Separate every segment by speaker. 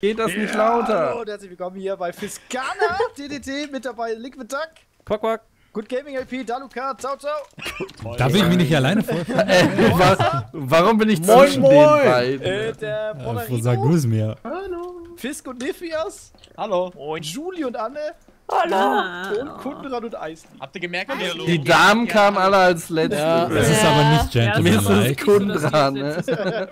Speaker 1: Geht das nicht lauter?
Speaker 2: Hallo und herzlich willkommen hier bei Fiskana DDT mit dabei Liquid Duck,
Speaker 3: Quack, quack.
Speaker 2: Good Gaming LP, Daluka, ciao ciao.
Speaker 4: Darf ich mich nicht alleine vorstellen?
Speaker 1: Ey, wa warum bin ich
Speaker 3: Moin,
Speaker 1: zwischen
Speaker 3: moin.
Speaker 1: den beiden?
Speaker 2: Äh, der
Speaker 4: Äh, sag du es mir?
Speaker 2: Fisk und Niphias,
Speaker 3: Hallo.
Speaker 2: Julie und Anne
Speaker 5: Hallo.
Speaker 2: und Kundenrad und Eisli.
Speaker 3: Habt ihr gemerkt, wie wir
Speaker 1: Die Damen kamen alle als letzte.
Speaker 4: Das ist aber nicht
Speaker 5: Ja, das
Speaker 1: Mir
Speaker 5: ist
Speaker 1: ist
Speaker 4: Gentleman-like.
Speaker 1: das Kunden dran, ne?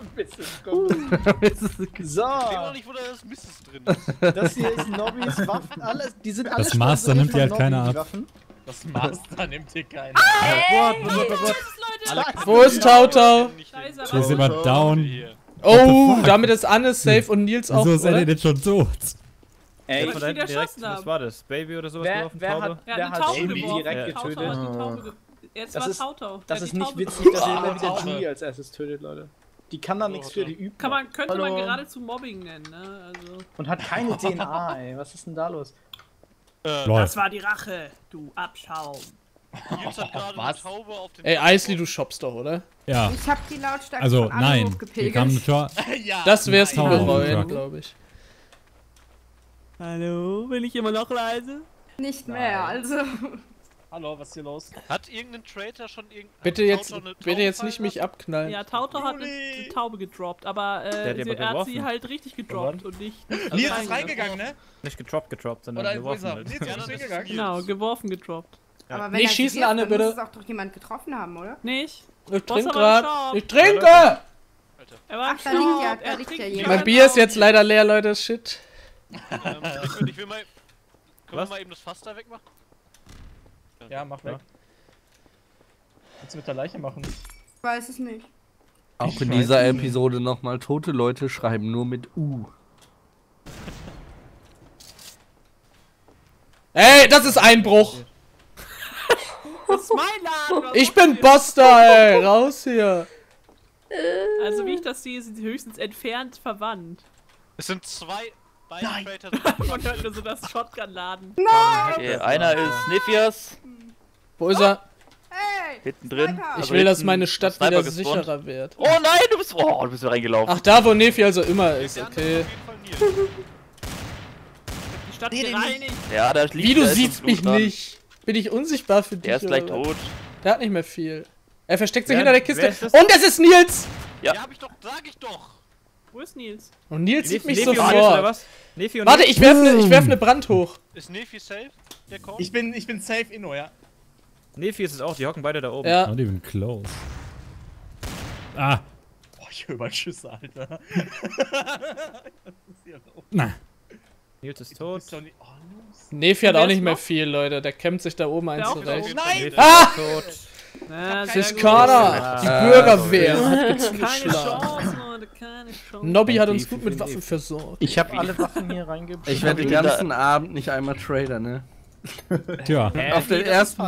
Speaker 2: so,
Speaker 6: auch nicht, wo da das Misses drin ist.
Speaker 2: das hier ist Nobbys Waffen, alles, die sind alle
Speaker 4: Das Master nimmt die halt keiner
Speaker 2: Nobby, die
Speaker 4: ab.
Speaker 3: Das Master nimmt hier keiner.
Speaker 7: Wo ist Tautau?
Speaker 4: Hier ist jemand down.
Speaker 6: Hier.
Speaker 7: Oh, damit ist Anne safe und Nils auch.
Speaker 4: Wieso ist er
Speaker 7: oder?
Speaker 4: denn jetzt schon tot?
Speaker 3: Ey, von direkt,
Speaker 5: erschossen hab.
Speaker 3: was war das? Baby oder sowas
Speaker 2: Wer,
Speaker 3: geworfen?
Speaker 2: wer
Speaker 3: Taube?
Speaker 2: hat,
Speaker 5: Er hat
Speaker 2: wer hat
Speaker 5: Taube geworfen.
Speaker 2: direkt
Speaker 5: Tautau
Speaker 2: getötet?
Speaker 5: hat die Taube ge Jetzt
Speaker 2: Das
Speaker 5: war
Speaker 2: ist-
Speaker 5: Tautau.
Speaker 2: Das
Speaker 5: hat
Speaker 2: ist nicht
Speaker 5: Taube
Speaker 2: witzig, dass ihr immer wieder
Speaker 6: Taube.
Speaker 2: Julie als erstes tötet, Leute. Die kann da nichts für, die übt.
Speaker 5: Kann man, könnte man geradezu Mobbing nennen, ne? Also,
Speaker 2: Und hat keine DNA, ey. Was ist denn da los?
Speaker 6: Äh,
Speaker 5: das war die Rache, du Abschaum.
Speaker 6: Nils hat gerade eine
Speaker 3: Was?
Speaker 6: Taube auf den
Speaker 7: Ey, Eisli, du shoppst doch, oder?
Speaker 4: Ja.
Speaker 8: Ich hab die Lautstärke
Speaker 4: Also,
Speaker 8: von
Speaker 4: nein. Hier
Speaker 8: hochgepegelt.
Speaker 4: Tor.
Speaker 3: ja.
Speaker 7: Das
Speaker 4: Nein.
Speaker 7: bereuen, glaube ich.
Speaker 5: Hallo, bin ich immer noch leise?
Speaker 8: Nicht mehr, also.
Speaker 3: Hallo, was ist hier los?
Speaker 6: Hat irgendein Traitor schon irgendein.
Speaker 7: Bitte jetzt, bitte jetzt nicht mich abknallen.
Speaker 5: Ja, Tautau hat eine, Taube gedroppt, aber äh, sie, er hat sie halt richtig gedroppt und nicht. nicht
Speaker 3: Nils ist
Speaker 5: reingegangen.
Speaker 3: reingegangen, ne? Nicht getroppt, getroppt, sondern
Speaker 6: Oder
Speaker 3: geworfen
Speaker 6: er?
Speaker 3: halt.
Speaker 6: Nils ist
Speaker 3: Ja,
Speaker 6: hingegangen.
Speaker 5: Genau, geworfen, gedroppt.
Speaker 8: Aber wenn
Speaker 7: Nicht
Speaker 8: er
Speaker 7: schießen,
Speaker 8: wirft,
Speaker 7: Anne,
Speaker 8: dann
Speaker 7: bitte.
Speaker 8: muss es auch doch jemand getroffen haben, oder?
Speaker 5: Nicht?
Speaker 7: Ich trinke.
Speaker 5: Shop.
Speaker 7: Ich trinke!
Speaker 5: Er war
Speaker 8: Ach, da liegt ja- da
Speaker 5: er
Speaker 8: liegt ja jemand.
Speaker 7: Mein Bier ist jetzt leider leer, Leute. Shit.
Speaker 6: Ähm, ich, will, ich will mal. Können
Speaker 3: Was?
Speaker 6: wir mal eben das Fass da wegmachen?
Speaker 3: Ja, mach weg. Willst du mit der Leiche machen?
Speaker 8: Ich weiß es nicht.
Speaker 1: Auch in dieser Episode nochmal, tote Leute schreiben nur mit U.
Speaker 7: Ey, das ist Einbruch.
Speaker 5: Das ist mein Laden!
Speaker 7: Ich bin da, ey. Raus hier.
Speaker 5: Also wie ich das sehe, sind sie höchstens entfernt verwandt.
Speaker 6: Es sind zwei. Beide Traitor
Speaker 5: Man hört nur so das Shotgun-Laden.
Speaker 9: Okay, einer ist Nephias,
Speaker 7: Wo ist er?
Speaker 8: Hey!
Speaker 9: hinten drin.
Speaker 8: Sniper.
Speaker 7: Ich will, dass meine Stadt
Speaker 9: Sniper
Speaker 7: wieder
Speaker 9: gespawnt.
Speaker 7: sicherer wird.
Speaker 9: Oh nein, du bist, oh, du bist reingelaufen.
Speaker 7: Ach, da wo Nefi also immer ist, okay.
Speaker 6: ist auf jeden Fall Nils.
Speaker 5: Die Stadt
Speaker 9: Nee,
Speaker 5: gereinigt.
Speaker 9: Ja, da liegt
Speaker 7: Wie, du
Speaker 9: da
Speaker 7: siehst mich
Speaker 9: dran.
Speaker 7: nicht. Bin ich unsichtbar für dich?
Speaker 9: Der ist gleich tot.
Speaker 7: Der hat nicht mehr viel. Er versteckt sich
Speaker 3: Wer-
Speaker 7: hinter der Kiste.
Speaker 3: ist das?
Speaker 7: Und es ist Nils!
Speaker 9: Ja.
Speaker 6: Ja, hab ich doch, sag ich doch.
Speaker 5: Wo ist Nils?
Speaker 7: Und Nils sieht mich sofort.
Speaker 3: was? Nephi und
Speaker 7: Warte, ich werf ne, ich werf ne Brand hoch.
Speaker 6: Ist Nephi safe? Der kommt?
Speaker 3: Ich bin, ich bin safe Inno, ja. Nephi ist es auch, die hocken beide da oben.
Speaker 7: Ja.
Speaker 4: Not even close. Ah,
Speaker 3: Boah, ich höre mal Schüsse, Alter. Ist
Speaker 4: na.
Speaker 3: Nils ist tot.
Speaker 7: Nefi hat auch
Speaker 5: ist
Speaker 7: nicht mehr viel, Leute. Der kämpft sich da oben ein
Speaker 5: Der auch
Speaker 7: zurecht.
Speaker 6: Nein!
Speaker 7: Ah!
Speaker 3: ist tot.
Speaker 5: Na, sehr gut.
Speaker 7: Fiskana, die Bürgerwehr hat
Speaker 5: Keine
Speaker 7: Nobby hat uns gut mit Waffen versorgt.
Speaker 2: Ich habe alle Waffen hier reingebracht.
Speaker 1: Ich werde den ganzen Abend nicht einmal Trader, ne?
Speaker 4: Tja.
Speaker 1: Auf den ersten,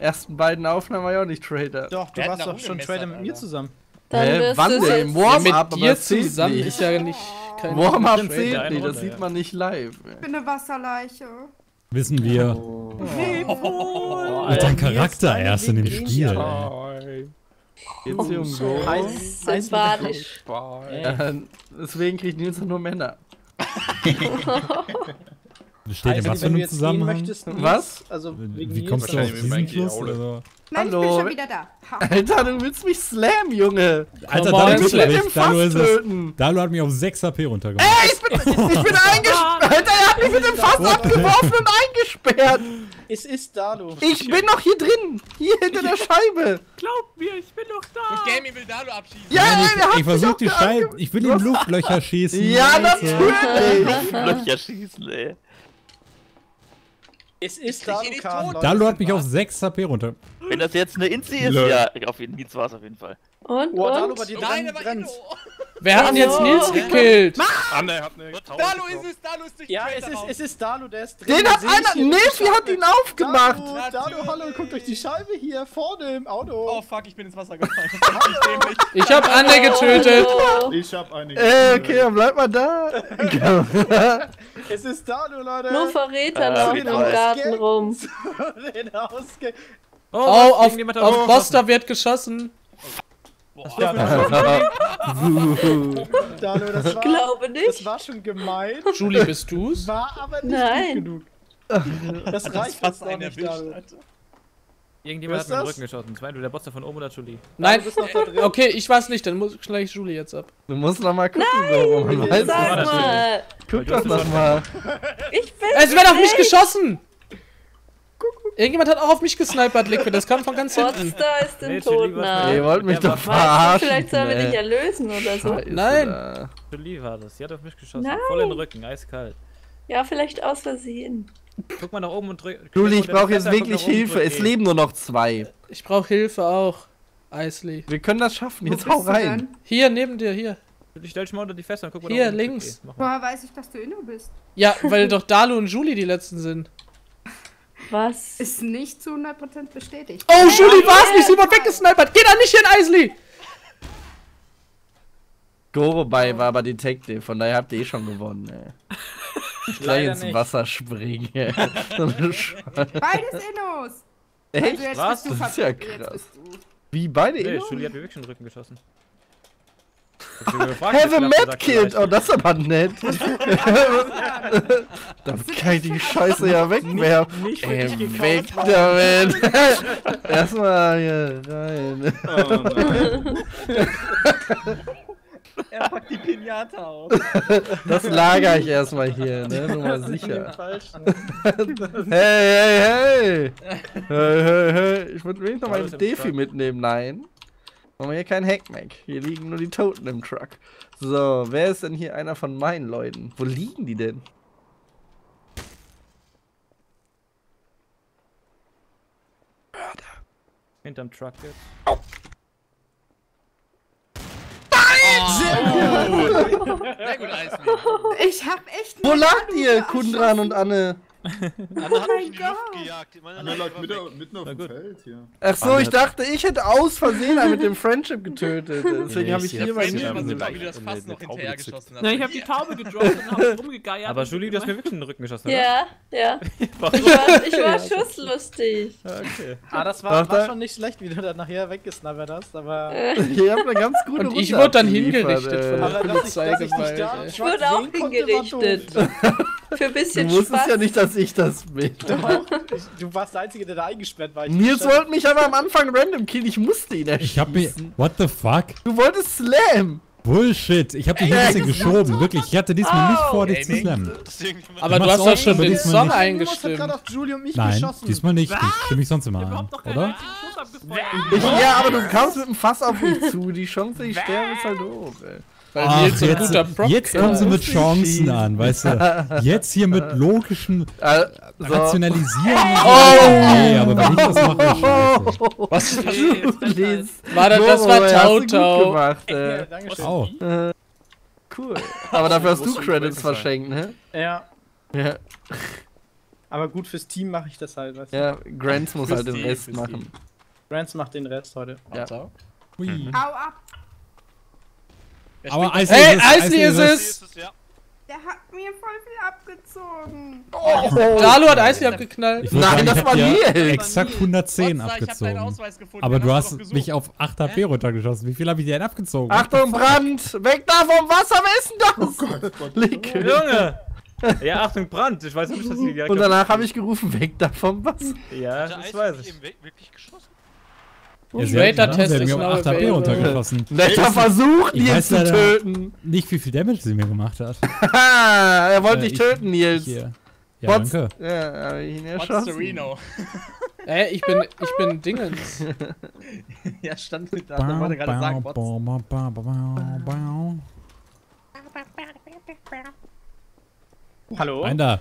Speaker 1: ersten beiden Aufnahmen war ich auch nicht Trader.
Speaker 2: Doch, du warst doch schon Trader mit mir zusammen.
Speaker 5: Dann wirst
Speaker 1: wann
Speaker 5: du
Speaker 1: denn? Im
Speaker 7: Ja,
Speaker 1: Warm-up,
Speaker 7: mit dir
Speaker 1: zählt
Speaker 7: zusammen
Speaker 1: nicht.
Speaker 7: ist ja nicht. Kein
Speaker 1: Warm-up zählt nicht, das sieht
Speaker 3: ja.
Speaker 1: man nicht live.
Speaker 8: Ich bin eine Wasserleiche.
Speaker 4: Wissen wir. Alter, ein Charakter erst in dem Spiel. Ey.
Speaker 1: Geht's hier um Go?
Speaker 5: Sympathisch.
Speaker 1: Äh, deswegen kriegt Nils nur Männer.
Speaker 4: Das steht im was
Speaker 2: wenn du jetzt gehen möchtest,
Speaker 1: Was?
Speaker 2: Also wegen
Speaker 4: Wie kommst du auf diesen Fluss? Also,
Speaker 8: Nein, ich
Speaker 1: Hallo.
Speaker 8: bin schon wieder da. Ha.
Speaker 1: Alter, du willst mich slammen, Junge!
Speaker 4: Alter,
Speaker 7: Come
Speaker 4: Dalu
Speaker 1: Du willst
Speaker 4: ist
Speaker 1: mit
Speaker 4: nicht.
Speaker 1: dem Fass
Speaker 4: Dalu ist es. Dalu hat mich auf 6 HP runtergemacht.
Speaker 1: Ich bin, ich bin eingesperrt! Alter, er hat mich mit dem Fass abgeworfen und eingesperrt!
Speaker 2: Es ist Dalu.
Speaker 1: Ich bin noch hier drin! Hier hinter der Scheibe!
Speaker 5: Glaub mir, ich bin doch da.
Speaker 3: Gaming will Dalu abschießen.
Speaker 1: Ja,
Speaker 4: Nein, ich, ich versuch
Speaker 1: mich
Speaker 4: die Scheibe. Ich will ihm Luftlöcher schießen.
Speaker 1: Ja, natürlich!
Speaker 9: Löcher schießen, ey.
Speaker 2: Es ist Dalu, Kahn.
Speaker 4: Dalu hat mich auf 6 HP runter.
Speaker 9: Wenn das jetzt eine Inzi ist,
Speaker 4: Lol.
Speaker 9: ja, auf jeden Nils war es auf jeden Fall.
Speaker 5: Und,
Speaker 2: Oh, Dalu,
Speaker 5: und?
Speaker 2: bei dir
Speaker 3: Nein, aber
Speaker 2: brennt.
Speaker 3: Inno.
Speaker 7: Wer hat denn jetzt Nils gekillt?
Speaker 6: Anne hat eine Taube.
Speaker 3: Dalu ist es, Dalu ist durch
Speaker 2: Ja, es ist, es ist Dalu, der ist drin.
Speaker 1: Den hat einer.
Speaker 2: die
Speaker 1: Nefi hat ihn aufgemacht!
Speaker 2: Dalu, Dalu, hallo, guckt euch die Scheibe hier vorne im Auto.
Speaker 3: Oh fuck, ich bin ins Wasser gefallen.
Speaker 7: Ich hab Anne getötet.
Speaker 2: Ich hab einige.
Speaker 1: Äh, okay, dann bleib mal da!
Speaker 2: Es ist Dalu, Leute.
Speaker 5: Nur Verräter
Speaker 9: Äh,
Speaker 5: laufen im. Garten rum.
Speaker 7: Oh, auf,
Speaker 3: hat
Speaker 7: auf Boster wird geschossen.
Speaker 2: Dano, das war,
Speaker 8: Glaube
Speaker 2: das
Speaker 8: nicht.
Speaker 2: war schon gemein,
Speaker 7: Julie, bist du's?
Speaker 2: war aber nicht
Speaker 8: Nein.
Speaker 2: gut genug. Das reicht fast noch nicht, Dano.
Speaker 3: Irgendjemand
Speaker 2: Was
Speaker 3: hat mir den Rücken geschossen. Zwei, du der Boss da von oben oder Julie?
Speaker 7: Nein,
Speaker 2: Du bist noch da drin.
Speaker 7: okay, ich war's nicht, dann muss gleich Julie jetzt ab.
Speaker 1: Du musst noch mal gucken. Man weiß
Speaker 5: Sag mal.
Speaker 1: Guck doch noch mal.
Speaker 8: Ich bin.
Speaker 7: Es wird auf mich geschossen! Irgendjemand hat auch auf mich gesnipert, Liquid, das kam von ganz hinten.
Speaker 8: Monster ist im
Speaker 3: Nee,
Speaker 8: Tod nah.
Speaker 1: Ihr wollt mich doch verarschen.
Speaker 8: vielleicht sollen wir dich erlösen oder so.
Speaker 7: Nein.
Speaker 3: Julie war das. Die hat auf mich geschossen.
Speaker 8: Nein.
Speaker 3: Voll in den Rücken, eiskalt.
Speaker 8: Ja, vielleicht aus Versehen.
Speaker 3: Guck mal nach oben und drück.
Speaker 1: Julie, ich brauche jetzt wirklich
Speaker 3: nach
Speaker 1: Hilfe. Es leben nur noch zwei.
Speaker 7: Ich brauche Hilfe auch. Eisli.
Speaker 1: Wir können das schaffen. Jetzt hau rein.
Speaker 7: Hier, neben dir, hier.
Speaker 3: Julie, stell dich mal unter die Fenster und guck mal
Speaker 7: Hier,
Speaker 3: nach
Speaker 7: links.
Speaker 8: Woher weiß ich, dass du Inno bist?
Speaker 7: Ja, weil doch Dalu und Julie die letzten sind.
Speaker 8: Was? Ist nicht zu 100% bestätigt.
Speaker 7: Oh, Julie war's nicht, sie wurde weggesnipert. Geh da nicht hin, Eisli!
Speaker 1: Goro bei war aber Detective, von daher habt ihr eh schon gewonnen, ey. Gleich
Speaker 3: Leider
Speaker 1: ins
Speaker 3: nicht.
Speaker 1: Wasser springen, ey. So eine Scheiße.
Speaker 8: Beides Innos!
Speaker 1: Echt?
Speaker 8: Also jetzt
Speaker 3: Was?
Speaker 8: bist du
Speaker 1: Das ist ja krass. Wie beide
Speaker 3: Nee,
Speaker 1: Inno?
Speaker 3: Julie hat mir wirklich in den Rücken geschossen. Hab sie mir gefragt,
Speaker 1: Have a Mad Kid! Oh, das ist aber nett. Dann kann ich die Scheiße ja wegwerfen.
Speaker 3: Nicht
Speaker 1: Ey,
Speaker 3: für dich
Speaker 1: weg damit. Erstmal hier rein.
Speaker 2: Er packt die Pinata aus.
Speaker 1: Das lager ich erstmal hier, ne? Nur mal sicher.
Speaker 2: Falsch.
Speaker 1: Hey, hey, hey! Hey, hey, hey! Ich würde wenigstens noch mal
Speaker 3: das im
Speaker 1: Defi mitnehmen. Nein. Machen wir hier kein Hackmack. Hier liegen nur die Toten im Truck. So, wer ist denn hier einer von meinen Leuten? Wo liegen die denn?
Speaker 3: Hinterm Truck jetzt.
Speaker 6: Sehr gut, Eismi.
Speaker 8: Ich hab echt
Speaker 1: Wo lagt ihr, Kundran und Anne?
Speaker 6: Anne hat
Speaker 8: Oh
Speaker 6: mich
Speaker 8: mein
Speaker 6: in die Luft
Speaker 8: Gott.
Speaker 6: Leiche
Speaker 10: lag mitten, mitten auf dem. Feld hier.
Speaker 1: Ach so, ich dachte, ich hätte aus Versehen einen mit dem Friendship getötet. Deswegen
Speaker 3: Nee,
Speaker 1: habe ich
Speaker 3: ich
Speaker 1: hier
Speaker 3: das noch hinterher geschossen
Speaker 5: Na, ich hab die Taube gedroppt und hab rumgegeiert.
Speaker 3: Aber Julie, du hast mir wirklich in den Rücken geschossen, oder?
Speaker 8: Ja, ja. Ich war, ich war schusslustig.
Speaker 3: Okay.
Speaker 2: Ah, das war,
Speaker 1: Doch,
Speaker 2: war schon nicht schlecht, wie du dann nachher weggesnabbert hast, aber.
Speaker 1: Ich habe eine ganz gute
Speaker 7: Und ich
Speaker 1: Runde
Speaker 7: wurde dann hingerichtet von der
Speaker 2: dass ich, ich.
Speaker 8: Ich wurde auch hingerichtet. Für ein
Speaker 1: Du
Speaker 8: bisschen
Speaker 1: wusstest
Speaker 8: Spaß.
Speaker 1: ja nicht, dass ich das bin.
Speaker 2: Doch, ich, du warst der Einzige, der da eingesperrt war. Ich
Speaker 1: Nils wollte mich aber am Anfang random killen. Ich musste ihn
Speaker 4: Ich hab mir.
Speaker 1: erschießen.
Speaker 4: What the fuck?
Speaker 1: Du wolltest Slam.
Speaker 4: Bullshit. Ich hab dich ein bisschen geschoben. Wirklich. Ich hatte diesmal nicht vor, dich zu slammen.
Speaker 7: Aber du hast
Speaker 4: auch
Speaker 7: doch schon den
Speaker 4: diesmal
Speaker 7: Song eingestimmt.
Speaker 2: gerade auf Julie und mich
Speaker 4: Nein,
Speaker 2: geschossen.
Speaker 4: diesmal nicht. Ich stimme ich sonst immer an. Oder?
Speaker 5: Abgefeuert.
Speaker 1: Ich, ja, aber du kamst mit dem Fass auf mich zu. Die Chance, ich sterbe, ist halt hoch, ey.
Speaker 7: Weil
Speaker 4: Ach, jetzt,
Speaker 7: guter Prop
Speaker 4: jetzt kommen sie mit
Speaker 1: ich
Speaker 4: Chancen an, weißt du? Jetzt hier mit logischen
Speaker 1: Äh, so.
Speaker 4: Rationalisieren.
Speaker 7: Oh!
Speaker 4: Nee, aber wenn ich das mache, scheiße.
Speaker 7: Was ist das? War das, das war
Speaker 1: ey,
Speaker 7: Tautau.
Speaker 1: gemacht, äh.
Speaker 2: danke schön.
Speaker 4: Au.
Speaker 1: Äh, Cool. Aber dafür hast du Credits verschenkt, ne?
Speaker 2: Ja,
Speaker 1: Ja.
Speaker 2: aber gut fürs Team mache ich das halt. Weißt du?
Speaker 1: Ja, Grants muss
Speaker 6: Fürs
Speaker 1: halt den Rest machen.
Speaker 2: Grants macht den Rest heute.
Speaker 1: Ja.
Speaker 4: Hui.
Speaker 8: Hau ab.
Speaker 4: Aber Eisli
Speaker 7: Hey,
Speaker 4: ist
Speaker 7: Eisli ist es!
Speaker 6: ist es.
Speaker 8: Der hat mir voll viel abgezogen.
Speaker 7: Dalu hat Eisli abgeknallt.
Speaker 1: Nein, das
Speaker 4: ich hab
Speaker 1: war Nils.
Speaker 4: Exakt 110 abgezogen. Aber du hast mich auf 8 HP runtergeschossen. Wie viel habe ich dir denn abgezogen?
Speaker 1: Achtung, Brand! Weg da vom Wasser, wer ist denn das? Lick.
Speaker 3: Junge! Ja, Achtung, Brand! Ich weiß nicht, dass die direkt.
Speaker 1: Und danach habe ich gerufen, weg da vom Wasser.
Speaker 3: Ja, das weiß ich.
Speaker 6: wirklich geschossen?
Speaker 4: Ja,
Speaker 7: Raider-Test ist now
Speaker 4: 8 HP runtergeschossen.
Speaker 1: Netter Versuch,
Speaker 4: ich
Speaker 1: Nils zu töten.
Speaker 4: Nicht, wie viel Damage sie mir gemacht hat.
Speaker 1: Haha, er wollte
Speaker 4: Äh,
Speaker 1: dich
Speaker 4: ich-
Speaker 1: töten, Nils.
Speaker 4: Hier. Ja,
Speaker 1: What's-
Speaker 4: danke.
Speaker 1: Ja, hab ich ihn erschossen.
Speaker 7: Ey, ich bin, ich bin Dingens.
Speaker 2: Ja, stand mit da. Da wollte gerade sagen,
Speaker 4: bau,
Speaker 2: Hallo?
Speaker 4: Rein da.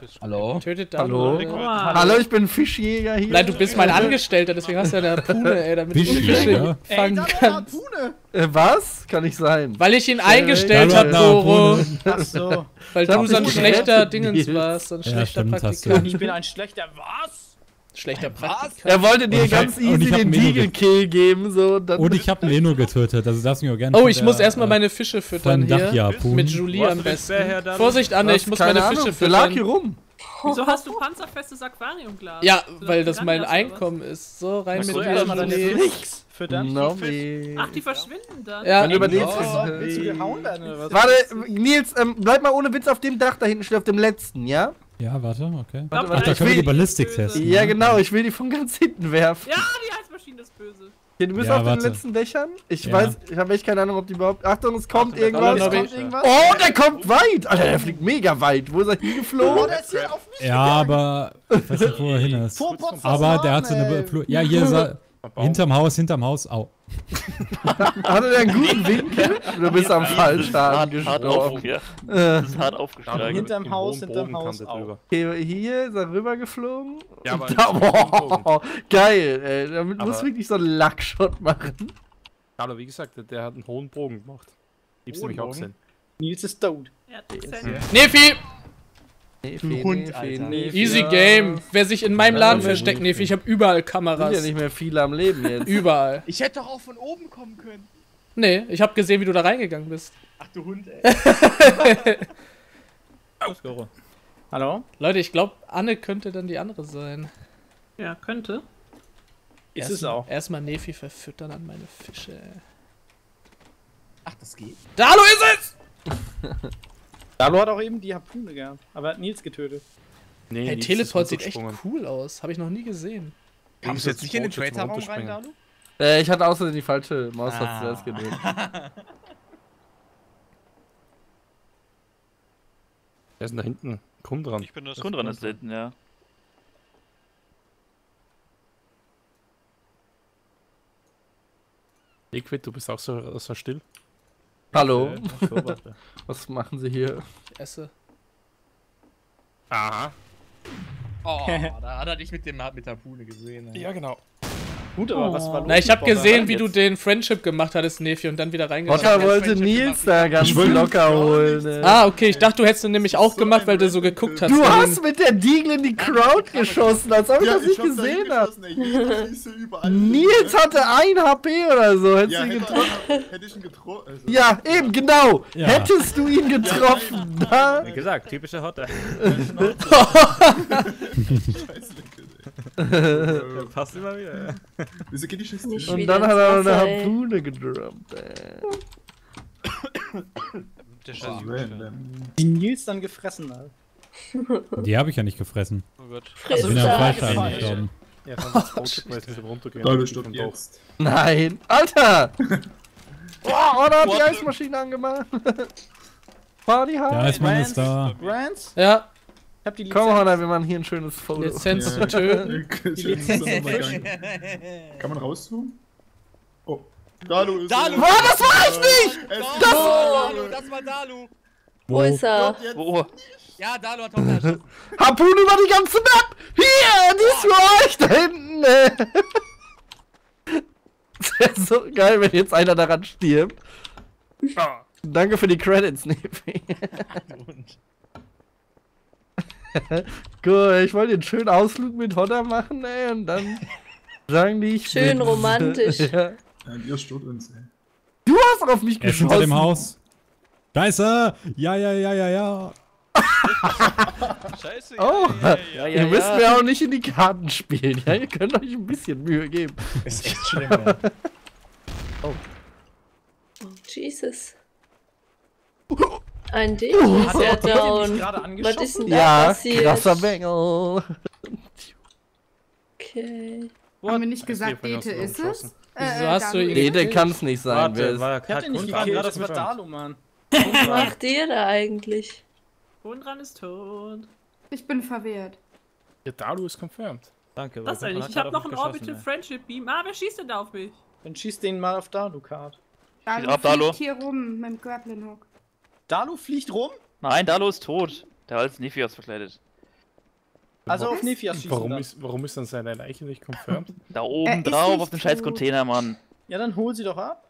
Speaker 7: Tötet Dalu.
Speaker 1: Hallo?
Speaker 5: Wow.
Speaker 1: Hallo, ich bin Fischjäger hier.
Speaker 7: Nein, du bist mein Angestellter, deswegen hast du ja eine Harpune, ey, damit du
Speaker 4: Fischjäger?
Speaker 7: Fische
Speaker 2: Ey,
Speaker 7: fangen
Speaker 2: da war
Speaker 7: kannst.
Speaker 2: Harpune.
Speaker 1: Äh, was? Kann nicht sein.
Speaker 7: Weil ich ihn eingestellt
Speaker 4: Dalu hat
Speaker 7: hab,
Speaker 4: eine
Speaker 7: Goro.
Speaker 4: Harpune.
Speaker 2: Ach so.
Speaker 7: Weil du so ein schlechter Dingens warst, so ein
Speaker 4: Ja,
Speaker 7: schlechter
Speaker 4: stimmt, du.
Speaker 7: Praktikant.
Speaker 2: Ich bin ein schlechter. Was?
Speaker 7: Schlechter Praktikant.
Speaker 1: Er wollte dir ganz
Speaker 4: hab-
Speaker 1: easy den
Speaker 4: Menu ge-
Speaker 1: Deagle-Kill geben, so. Dann
Speaker 4: Und ich habe Leno getötet, also darfst du mir auch gerne.
Speaker 7: Oh, ich
Speaker 4: der,
Speaker 7: muss erstmal
Speaker 4: äh,
Speaker 7: meine Fische füttern
Speaker 4: von
Speaker 7: hier.
Speaker 4: Dachja
Speaker 7: Mit Julie am besten. Vorsicht, Anne, ich muss meine
Speaker 1: Ahnung,
Speaker 7: Fische
Speaker 1: Der lag hier
Speaker 7: füttern.
Speaker 1: rum.
Speaker 5: Wieso hast du panzerfestes Aquariumglas?
Speaker 7: Ja, weil
Speaker 5: das
Speaker 7: mein? Einkommen ist. So, rein mit dir.
Speaker 2: deine
Speaker 7: Nee.
Speaker 2: Flicks füttern?
Speaker 1: Nobby.
Speaker 5: Ach, die verschwinden dann.
Speaker 7: Ja,
Speaker 1: Wenn du überlebst,
Speaker 2: Oh,
Speaker 1: ist-
Speaker 2: willst du gehauen werden oder was?
Speaker 1: Warte, Nils, ähm, bleib mal ohne Witz auf dem Dach da hinten stehen, auf dem letzten, ja?
Speaker 4: Ja, warte, okay.
Speaker 5: Glaub,
Speaker 1: Warte,
Speaker 4: Ach, da
Speaker 5: ich
Speaker 4: können wir die Ballistik testen.
Speaker 1: Ja, genau, ich will die von ganz hinten werfen.
Speaker 5: Ja, die Eismaschine ist böse.
Speaker 1: Hier, du bist
Speaker 4: Ja,
Speaker 1: auf
Speaker 4: warte.
Speaker 1: den letzten Dächern. Ich
Speaker 4: Ja.
Speaker 1: weiß, ich habe echt keine Ahnung, ob die überhaupt. Achtung, es kommt
Speaker 6: Achtung,
Speaker 1: irgendwas.
Speaker 7: kommt
Speaker 2: Kommt irgendwas?
Speaker 1: Oh, der kommt weit! Alter, der fliegt mega weit. Wo ist er
Speaker 2: Oh,
Speaker 1: hingeflogen?
Speaker 2: der ist hier auf mich
Speaker 4: Ja, aber ich weiß nicht, wo er hin ist. Aber der hat so eine...
Speaker 2: ey.
Speaker 4: Ja, hier ist er. Hinterm Haus, hinterm Haus. Au.
Speaker 1: Hatte der einen guten Winkel? Du bist am falschen
Speaker 9: Hart, hart auf, ja.
Speaker 1: Äh,
Speaker 9: Das ist hart aufgeschlagen.
Speaker 2: Hinterm Haus, hinterm Haus auch.
Speaker 1: okay, hier ist er rübergeflogen.
Speaker 3: Ja, aber
Speaker 1: da, boah, geil, ey. Damit
Speaker 3: Aber-
Speaker 1: muss wirklich so einen Lackshot machen.
Speaker 3: Hallo, wie gesagt, der, hat einen hohen Bogen gemacht. Gibt's nämlich auch gesehen.
Speaker 2: Nils ist tot.
Speaker 5: Er hat Zähne.
Speaker 7: Nefi!
Speaker 1: Nee,
Speaker 6: Hund, Alter.
Speaker 7: Easy Game. Wer sich in meinem Laden versteckt, Nefi, ich habe überall
Speaker 1: Sind ja
Speaker 7: Kameras.
Speaker 1: nicht mehr viele am Leben jetzt.
Speaker 7: Überall.
Speaker 6: Ich hätte doch auch von oben kommen können.
Speaker 7: Nee, ich habe gesehen, wie du da reingegangen bist.
Speaker 6: Ach du Hund, ey.
Speaker 2: Hallo?
Speaker 7: Leute, ich glaube, Anne könnte dann die andere sein.
Speaker 5: Ja, könnte.
Speaker 2: Ist es auch.
Speaker 7: Erstmal Nefi verfüttern an meine Fische.
Speaker 6: Ach, das geht.
Speaker 7: Dalo ist es!
Speaker 2: Dalo hat auch eben die Harpune gehabt, aber hat Nils getötet.
Speaker 3: Nee,
Speaker 7: Hey,
Speaker 3: Nils
Speaker 7: Teleport sieht echt cool aus. Habe ich noch nie gesehen.
Speaker 6: Kamst du jetzt nicht in den Traitor-Raum rein, Dalu?
Speaker 1: Äh, ich hatte außerdem die falsche Maus
Speaker 6: Ah.
Speaker 1: zuerst gedrückt.
Speaker 3: Der ist denn da hinten. Komm dran.
Speaker 9: Ich bin das Grund dran ist da hinten, ja.
Speaker 3: Liquid, du bist auch so, so still.
Speaker 1: Hallo? Was machen Sie hier?
Speaker 7: Ich esse.
Speaker 3: Aha.
Speaker 6: Oh, da hat er dich mit, dem, mit der Pune gesehen. ey.
Speaker 3: Ja, genau.
Speaker 2: Gut, aber was war los?
Speaker 7: Na, ich habe gesehen, wie
Speaker 9: jetzt?
Speaker 7: du den Friendship gemacht hattest, Nefi, und dann wieder reingegangen.
Speaker 1: Otter
Speaker 6: das
Speaker 1: wollte Nils
Speaker 6: gemacht.
Speaker 1: da ganz
Speaker 10: Ich
Speaker 1: locker holen. ey.
Speaker 7: Ah, okay, ich dachte, du hättest ihn nämlich auch gemacht, weil du so geguckt hast.
Speaker 1: Du hast mit der Deagle in die Crowd geschossen, als ob ich das nicht
Speaker 10: hab's da
Speaker 1: gesehen habe. Nils
Speaker 10: hin,
Speaker 1: hatte ein HP oder so.
Speaker 10: ne?
Speaker 1: Hättest
Speaker 10: Ja,
Speaker 1: du ihn
Speaker 10: hätte,
Speaker 1: getroffen?
Speaker 10: hätte ich ihn getroffen. Also,
Speaker 1: Ja, eben, genau.
Speaker 4: Ja.
Speaker 1: Hättest du ihn getroffen.
Speaker 3: Wie gesagt, typische Hotte.
Speaker 10: Scheiße.
Speaker 3: Passt immer wieder, ja.
Speaker 10: Wieso geht die Schüsse?
Speaker 8: Nicht
Speaker 1: Und dann hat er eine. Harpune gedroppt. Ey.
Speaker 6: Der
Speaker 10: Oh,
Speaker 6: Chassis.
Speaker 10: random.
Speaker 2: Die Nils dann gefressen hat.
Speaker 4: Die habe ich ja nicht gefressen.
Speaker 6: Oh Gott.
Speaker 4: Ich
Speaker 8: Friss
Speaker 4: bin am. Fleischladen
Speaker 2: gefallen.
Speaker 4: gestorben.
Speaker 3: Ja.
Speaker 10: Leute,
Speaker 3: Ich doch.
Speaker 10: jetzt.
Speaker 1: Nein. Alter. Boah, Otter hat die Eismaschine angemacht. Party
Speaker 4: Der
Speaker 1: hard.
Speaker 4: Eismann ist da.
Speaker 2: Rance?
Speaker 7: Ja,
Speaker 2: Ich hab die
Speaker 1: Komm,
Speaker 2: Lizenz.
Speaker 1: Honor, wir machen hier ein schönes Foto.
Speaker 7: Lizenz
Speaker 10: Ja.
Speaker 7: zu töten.
Speaker 10: Schön, nochmal gegangen. Kann man rauszoomen? Oh. Dalu ist
Speaker 6: Dalu!
Speaker 1: Boah, das war ich nicht!
Speaker 10: Es ist
Speaker 6: Das war Dalu, das war Dalu.
Speaker 8: Wo ist er?
Speaker 9: Wo?
Speaker 6: Ja, Dalu hat Hotter erschossen.
Speaker 1: Harpune über die ganze Map! Hier, die ist für euch da hinten! Das wäre so geil, wenn jetzt einer daran stirbt. Danke für die Credits, Nefi. Cool, ich wollte einen schönen Ausflug mit Hodder machen, ey, und dann sagen die ich
Speaker 8: Schön
Speaker 1: bin's.
Speaker 8: romantisch.
Speaker 1: Ja.
Speaker 10: Ja, ihr stört uns, ey.
Speaker 1: Du hast auf mich
Speaker 4: Er ist
Speaker 1: geschossen.
Speaker 4: hinter dem Haus. Da ist er! Ja, ja, ja, ja, ja.
Speaker 6: Scheiße.
Speaker 1: Oh,
Speaker 9: Ja,
Speaker 1: ihr müsst mir auch nicht in die Karten spielen, ja? Ihr könnt euch ein bisschen Mühe geben.
Speaker 3: Ist echt schlimm, ey.
Speaker 8: Oh, Jesus. Ein Dich
Speaker 1: Oh.
Speaker 8: ist er down. Was ist denn da
Speaker 1: Ja,
Speaker 8: passiert?
Speaker 1: krasser Bengel.
Speaker 8: Okay.
Speaker 11: Haben wir nicht gesagt, Dete ist es?
Speaker 7: Wieso hast du ihn-
Speaker 1: Dete
Speaker 11: es?
Speaker 1: kann es nicht sein. wer
Speaker 3: Warte,
Speaker 1: ist-
Speaker 3: war
Speaker 2: Ich hab den nicht gekillt,
Speaker 3: ja,
Speaker 2: das war. Dalu, Mann.
Speaker 8: Was macht ihr da eigentlich?
Speaker 5: Hohndran ist tot.
Speaker 11: Ich bin verwehrt.
Speaker 3: Ja, Dalu ist confirmed.
Speaker 6: Danke.
Speaker 5: Was eigentlich? Ich habe noch einen Orbital Friendship Beam. Ah, wer schießt denn da auf mich?
Speaker 2: Dann schieß den mal auf.
Speaker 11: Dalu
Speaker 9: ab, Dalu.
Speaker 11: fliegt hier rum mit dem Grappling Hook.
Speaker 2: Dalu fliegt rum?
Speaker 9: Nein, Dalu ist tot. Der war als Nephios verkleidet.
Speaker 2: Also auf Nephias schießen
Speaker 3: Warum ist, warum ist dann seine Leiche nicht confirmed?
Speaker 9: Da oben drauf auf dem scheiß. Container, Mann.
Speaker 2: Ja, dann hol sie doch ab.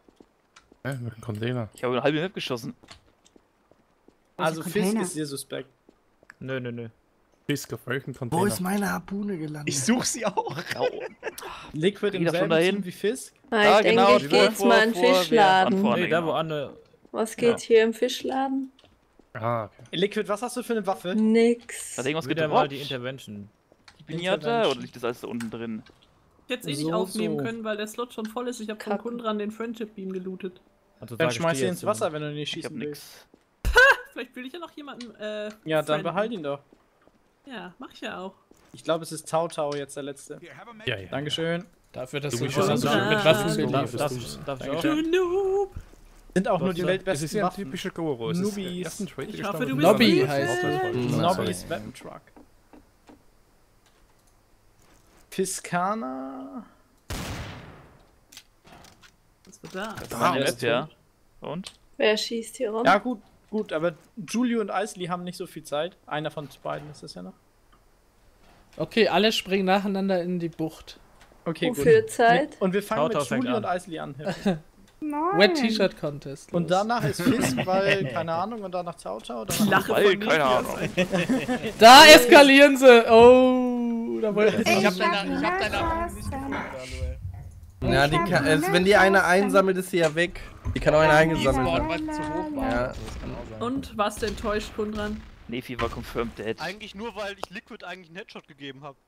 Speaker 3: Ja, mit dem Container.
Speaker 9: Ich habe eine halbe Map geschossen.
Speaker 2: Also Fisk ist dir suspekt.
Speaker 3: Nö, nö, nö. Fisk auf welchen Container?
Speaker 1: Wo ist meine Harpune gelandet?
Speaker 6: such sie auch.
Speaker 2: Liquid im selben
Speaker 9: dahin?
Speaker 2: Team wie Fisk.
Speaker 8: Ah, ich
Speaker 9: genau,
Speaker 8: denke, ich geh jetzt mal in den Fischladen.
Speaker 6: Nee, da wo Anne.
Speaker 8: Was geht hier im Fischladen?
Speaker 3: Ah, okay.
Speaker 2: Liquid, was hast du für eine Waffe?
Speaker 8: Nix.
Speaker 9: Hat irgendwas
Speaker 3: Wieder mal die Intervention.
Speaker 9: Die Pinata oder liegt das alles da unten drin?
Speaker 5: Ich hätte es eh
Speaker 2: So,
Speaker 5: nicht aufnehmen
Speaker 2: so.
Speaker 5: können, weil der Slot schon voll ist. Ich habe von. Kundran den Friendship Beam gelootet.
Speaker 3: Also
Speaker 2: Dann schmeiß ihn ins Wasser, wenn du nicht
Speaker 9: Ich hab
Speaker 2: schießen willst.
Speaker 9: nix.
Speaker 5: Vielleicht will ich ja noch jemanden. Äh,
Speaker 2: Ja, dann
Speaker 5: frienden.
Speaker 2: behalt ihn doch.
Speaker 5: Ja, mach ich ja auch.
Speaker 2: Ich glaube, es ist Tau Tau jetzt der letzte.
Speaker 3: Ja, ja.
Speaker 2: Dankeschön.
Speaker 7: Dafür, dass
Speaker 3: Du bist
Speaker 7: schon
Speaker 5: dran.
Speaker 7: mit Waffen geliefert hast.
Speaker 3: darf, darf ich
Speaker 2: Danke
Speaker 3: auch?
Speaker 2: schön.
Speaker 5: Du Noob!
Speaker 2: Sind auch nur die
Speaker 3: ist
Speaker 2: weltbesten
Speaker 3: ja ein typischer Goro. Es ist
Speaker 2: Nubis.
Speaker 3: ein Trade
Speaker 5: Ich hoffe, du bist gut.
Speaker 7: heißt.
Speaker 2: Nobby's Weapon Truck. Fiskana.
Speaker 5: Was wird da?
Speaker 9: Das war
Speaker 2: ist
Speaker 9: ja. Und?
Speaker 8: Wer schießt hier rum?
Speaker 2: Ja, gut, gut, aber Julio und Isley haben nicht so viel Zeit. Einer von beiden ist es ja noch.
Speaker 7: Okay, alle springen nacheinander in die Bucht.
Speaker 2: Okay,
Speaker 8: Wofür
Speaker 2: gut.
Speaker 8: Zeit?
Speaker 2: Und wir fangen
Speaker 3: Tau
Speaker 2: mit Julio
Speaker 3: an.
Speaker 2: und Isley an.
Speaker 11: Nein.
Speaker 7: Wet T-Shirt Contest.
Speaker 2: Und danach ist Fisk, weil, keine Ahnung, und danach Tau Tau. Danach
Speaker 5: Lache
Speaker 9: Weil, keine Ahnung.
Speaker 7: Da eskalieren sie! Oh, da wollte
Speaker 6: Ich hab
Speaker 11: Ich
Speaker 6: deine,
Speaker 11: hab
Speaker 6: ich hab deine Abhängung
Speaker 11: was
Speaker 6: nicht gefunden.
Speaker 1: Ja, die kann, äh, wenn die eine einsammelt, ist sie ja weg. Die kann auch eine eingesammelt haben.
Speaker 6: war.
Speaker 1: Ja.
Speaker 5: Und warst du enttäuscht, Kundran?
Speaker 9: Nefi war confirmed dead.
Speaker 12: Eigentlich nur, weil ich Liquid eigentlich einen Headshot gegeben habe.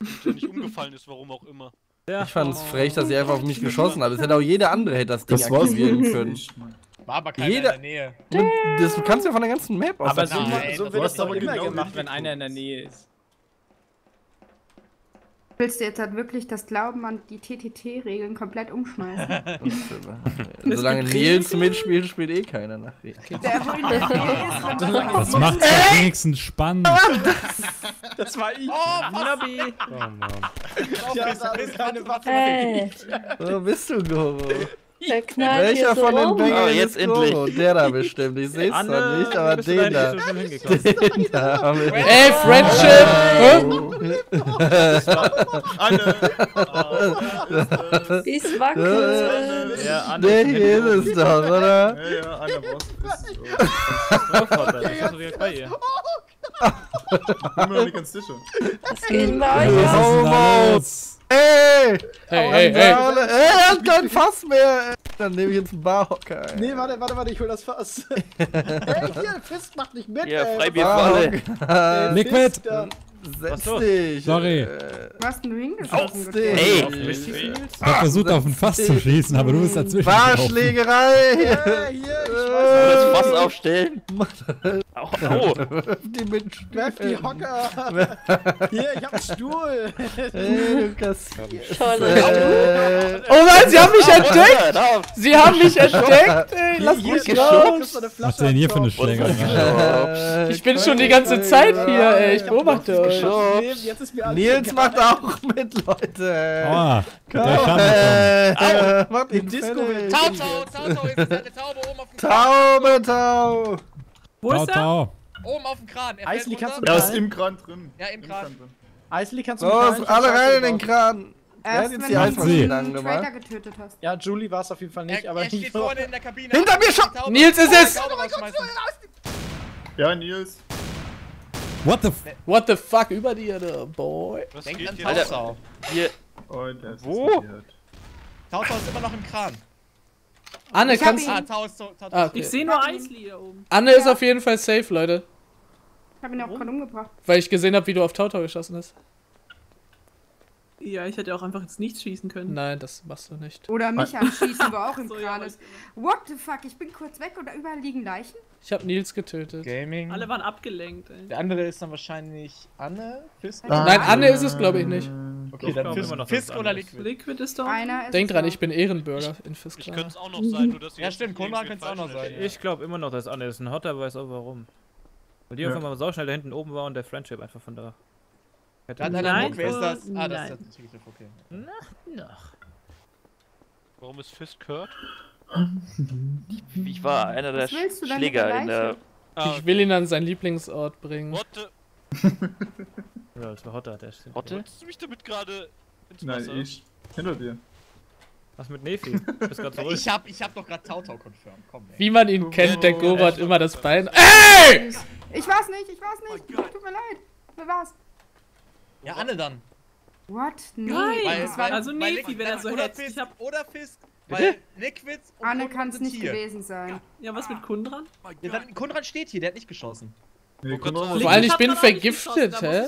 Speaker 12: Und der nicht umgefallen ist, warum auch immer.
Speaker 1: Ich fand's frech, dass sie einfach auf mich geschossen hat. Es hätte auch jeder andere hätte das Ding
Speaker 10: Das
Speaker 1: aktivieren können.
Speaker 6: War aber keiner
Speaker 1: Jeder-
Speaker 6: in der Nähe.
Speaker 1: Das du kannst ja von der ganzen Map aus.
Speaker 2: Aber so,
Speaker 6: Nein,
Speaker 2: so wird das doch immer gemacht, wenn einer in der Nähe ist.
Speaker 11: Willst du jetzt halt wirklich das Glauben an die TTT-Regeln komplett umschmeißen?
Speaker 1: Solange Nils mitspielt, spielt eh keiner
Speaker 11: wenn du
Speaker 4: Das macht's ja wenigstens spannend.
Speaker 2: Das war ich.
Speaker 5: Lobby!
Speaker 3: Oh Mann.
Speaker 2: Ja, da ist keine Waffe.
Speaker 8: Ey,
Speaker 1: Wo bist du, Goro?
Speaker 8: Wer knallt
Speaker 1: Welcher
Speaker 8: hier so
Speaker 1: von den
Speaker 8: rum?
Speaker 1: Bängen
Speaker 9: Ah,
Speaker 1: ist
Speaker 9: jetzt endlich.
Speaker 1: Goro? Der da bestimmt. Ich seh's zwar nicht, aber
Speaker 3: du
Speaker 1: den da. Den da haben wir.
Speaker 7: Ey, Friendship!
Speaker 10: Anne!
Speaker 8: Es wackelt.
Speaker 3: Ja, Anne
Speaker 1: Der
Speaker 3: ist
Speaker 1: hier ist es doch, oder?
Speaker 10: Ja, ja, Anne brauchst
Speaker 3: drauf, Vater. Ich ist direkt bei ihr.
Speaker 10: Ich bin mir noch nicht ganz sicher.
Speaker 8: Was geht denn bei euch
Speaker 1: Ey!
Speaker 7: Hey, hey, hey!
Speaker 1: Ey, er hat kein Fass mehr! Dann nehme ich jetzt einen Barhocker. ey.
Speaker 2: Nee, warte, warte, warte, ich hol das Fass. hey, hier, Fisk macht nicht mit,
Speaker 9: Ja,
Speaker 2: ey.
Speaker 9: Freibier für alle.
Speaker 1: Barhocker.
Speaker 7: Liquid!
Speaker 2: Fisk, da.
Speaker 1: Setz dich!
Speaker 4: Sorry.
Speaker 1: Äh,
Speaker 11: Was hast denn du hingeschossen?
Speaker 9: Ey.
Speaker 4: Ich hab versucht, auf ein Fass zu schießen, aber du bist dazwischen. gelaufen.
Speaker 1: Barschlägerei!
Speaker 2: Hey, hier, ich
Speaker 9: Das
Speaker 2: weiß
Speaker 9: Fass aufstellen. Au, au.
Speaker 1: Die mit
Speaker 2: Werf die Hocker. hier, ich hab einen Stuhl.
Speaker 1: Ey.
Speaker 8: Tolle
Speaker 1: Äh,
Speaker 7: Oh nein, sie haben mich entdeckt! Sie haben mich entdeckt, ey! Lass
Speaker 2: hier,
Speaker 7: mich
Speaker 2: hier,
Speaker 7: raus!
Speaker 4: Was ist denn hier für eine. Schlägerei?
Speaker 1: äh,
Speaker 7: Ich bin schon die ganze Zeit hier, ey! Ich beobachte euch!
Speaker 2: Nee, Jetzt ist mir alles
Speaker 1: Nils macht auch mit, Leute!
Speaker 4: Oh, der Schatten
Speaker 1: Äh, macht ihn
Speaker 2: Disco
Speaker 1: fertig.
Speaker 6: Tau, Tau, Tau, Tau, jetzt ist eine Taube oben auf dem Kran.
Speaker 1: Taube, Tau!
Speaker 5: Wo ist er?
Speaker 6: Oben auf dem Kran. Er
Speaker 2: Eisli, kannst
Speaker 6: runter.
Speaker 10: Er ist im Kran drin.
Speaker 6: Ja, im Kran.
Speaker 2: Eisli, kannst du
Speaker 1: Los, alle rein in den Kran!
Speaker 11: Erst
Speaker 1: jetzt
Speaker 11: wenn
Speaker 1: die
Speaker 11: du
Speaker 1: Eismaschine angemacht?
Speaker 11: Getötet hast.
Speaker 2: Ja, Julie war es auf jeden Fall nicht,
Speaker 6: Er,
Speaker 2: aber
Speaker 6: er steht
Speaker 2: ich
Speaker 6: vorne in der Kabine.
Speaker 1: Hinter mir schon!
Speaker 7: Nils ist es!
Speaker 10: Ja, Nils.
Speaker 4: What the f...
Speaker 7: What the fuck, über dir, der Boy?
Speaker 12: Was
Speaker 6: Denkt
Speaker 12: geht
Speaker 6: an
Speaker 12: hier?
Speaker 6: Tausau.
Speaker 9: Hier,
Speaker 10: Oh, der ist
Speaker 9: Wo?
Speaker 6: Tausau ist immer noch im Kran.
Speaker 7: Anne,
Speaker 11: Ich
Speaker 7: kannst...
Speaker 11: ihn.
Speaker 6: Ah, Tausau. Tausau.
Speaker 7: Ah, okay.
Speaker 5: Ich sehe nur Eisli da oben.
Speaker 7: Anne ist auf jeden Fall safe, Leute.
Speaker 11: Ich hab ihn auch gerade umgebracht.
Speaker 7: Weil ich gesehen habe, wie du auf Tautau geschossen hast.
Speaker 5: Ja, ich hätte auch einfach ins Nichts schießen können.
Speaker 7: Nein, das machst du nicht.
Speaker 11: Oder mich anschießen, wo auch im
Speaker 5: So, ja,
Speaker 11: Kran ist. What the fuck? Ich bin kurz weg und da überall liegen Leichen?
Speaker 7: Ich habe Nils getötet.
Speaker 3: Gaming.
Speaker 5: Alle waren abgelenkt, ey.
Speaker 3: Der andere ist dann wahrscheinlich Anne? Fisk?
Speaker 7: Nein, Anne ist es, glaube ich, nicht.
Speaker 3: Okay,
Speaker 6: Ich
Speaker 3: dann Fisk,
Speaker 6: immer noch,
Speaker 3: Fisk oder. Liquid.
Speaker 5: Liquid ist doch.
Speaker 11: Einer ist
Speaker 7: Denk dran, ich bin Ehrenbürger in
Speaker 12: Ich
Speaker 7: Fiskal.
Speaker 12: könnte es auch noch sein, nur dass
Speaker 6: Ja, stimmt, Konrad könnte es auch noch sein.
Speaker 12: versteht.
Speaker 3: Ich glaube immer noch, dass Anne ist. Ein Hotter weiß auch warum. Weil die
Speaker 10: Ja.
Speaker 3: einfach mal so schnell da hinten oben war und der Friendship einfach von da.
Speaker 5: Nein,
Speaker 6: er. Wer ist das? Ah, das
Speaker 5: nein.
Speaker 6: ist der okay.
Speaker 3: noch.
Speaker 12: Warum ist Fisk hurt?
Speaker 9: Ich war einer der Schläger in der.
Speaker 12: Ah,
Speaker 7: Ich will ihn an seinen Lieblingsort bringen.
Speaker 12: What the?
Speaker 3: Ja, das war Hotter, der stimmt.
Speaker 9: Rotte?
Speaker 12: Wolltest du mich damit gerade ins
Speaker 10: Nein, ich. Hinter dir.
Speaker 3: Was mit Nefi? Bist grad zurück.
Speaker 6: Ich hab, ich hab doch gerade Tautau confirmed. Komm, ey.
Speaker 7: Wie man ihn kennt, der hat immer das Bein. Ey!
Speaker 11: Ich war's nicht, ich war's nicht. Tut mir leid. Wer war's?
Speaker 6: Ja, Anne dann.
Speaker 11: What? Nee,
Speaker 5: Nein!
Speaker 6: Weil,
Speaker 11: das war
Speaker 6: weil,
Speaker 5: also Nefi, wenn er so
Speaker 6: oder
Speaker 5: hetzt.
Speaker 6: Fisk,
Speaker 5: Ich hab-
Speaker 6: oder Fisk. Weil Liquid und
Speaker 11: Anne kann es nicht
Speaker 6: hier.
Speaker 11: gewesen sein.
Speaker 5: Ja, was mit Kundran?
Speaker 6: Ja, dann, Kundran steht hier, der hat nicht geschossen.
Speaker 10: Nee, Konrad-
Speaker 7: Vor allem, ich bin vergiftet, hä?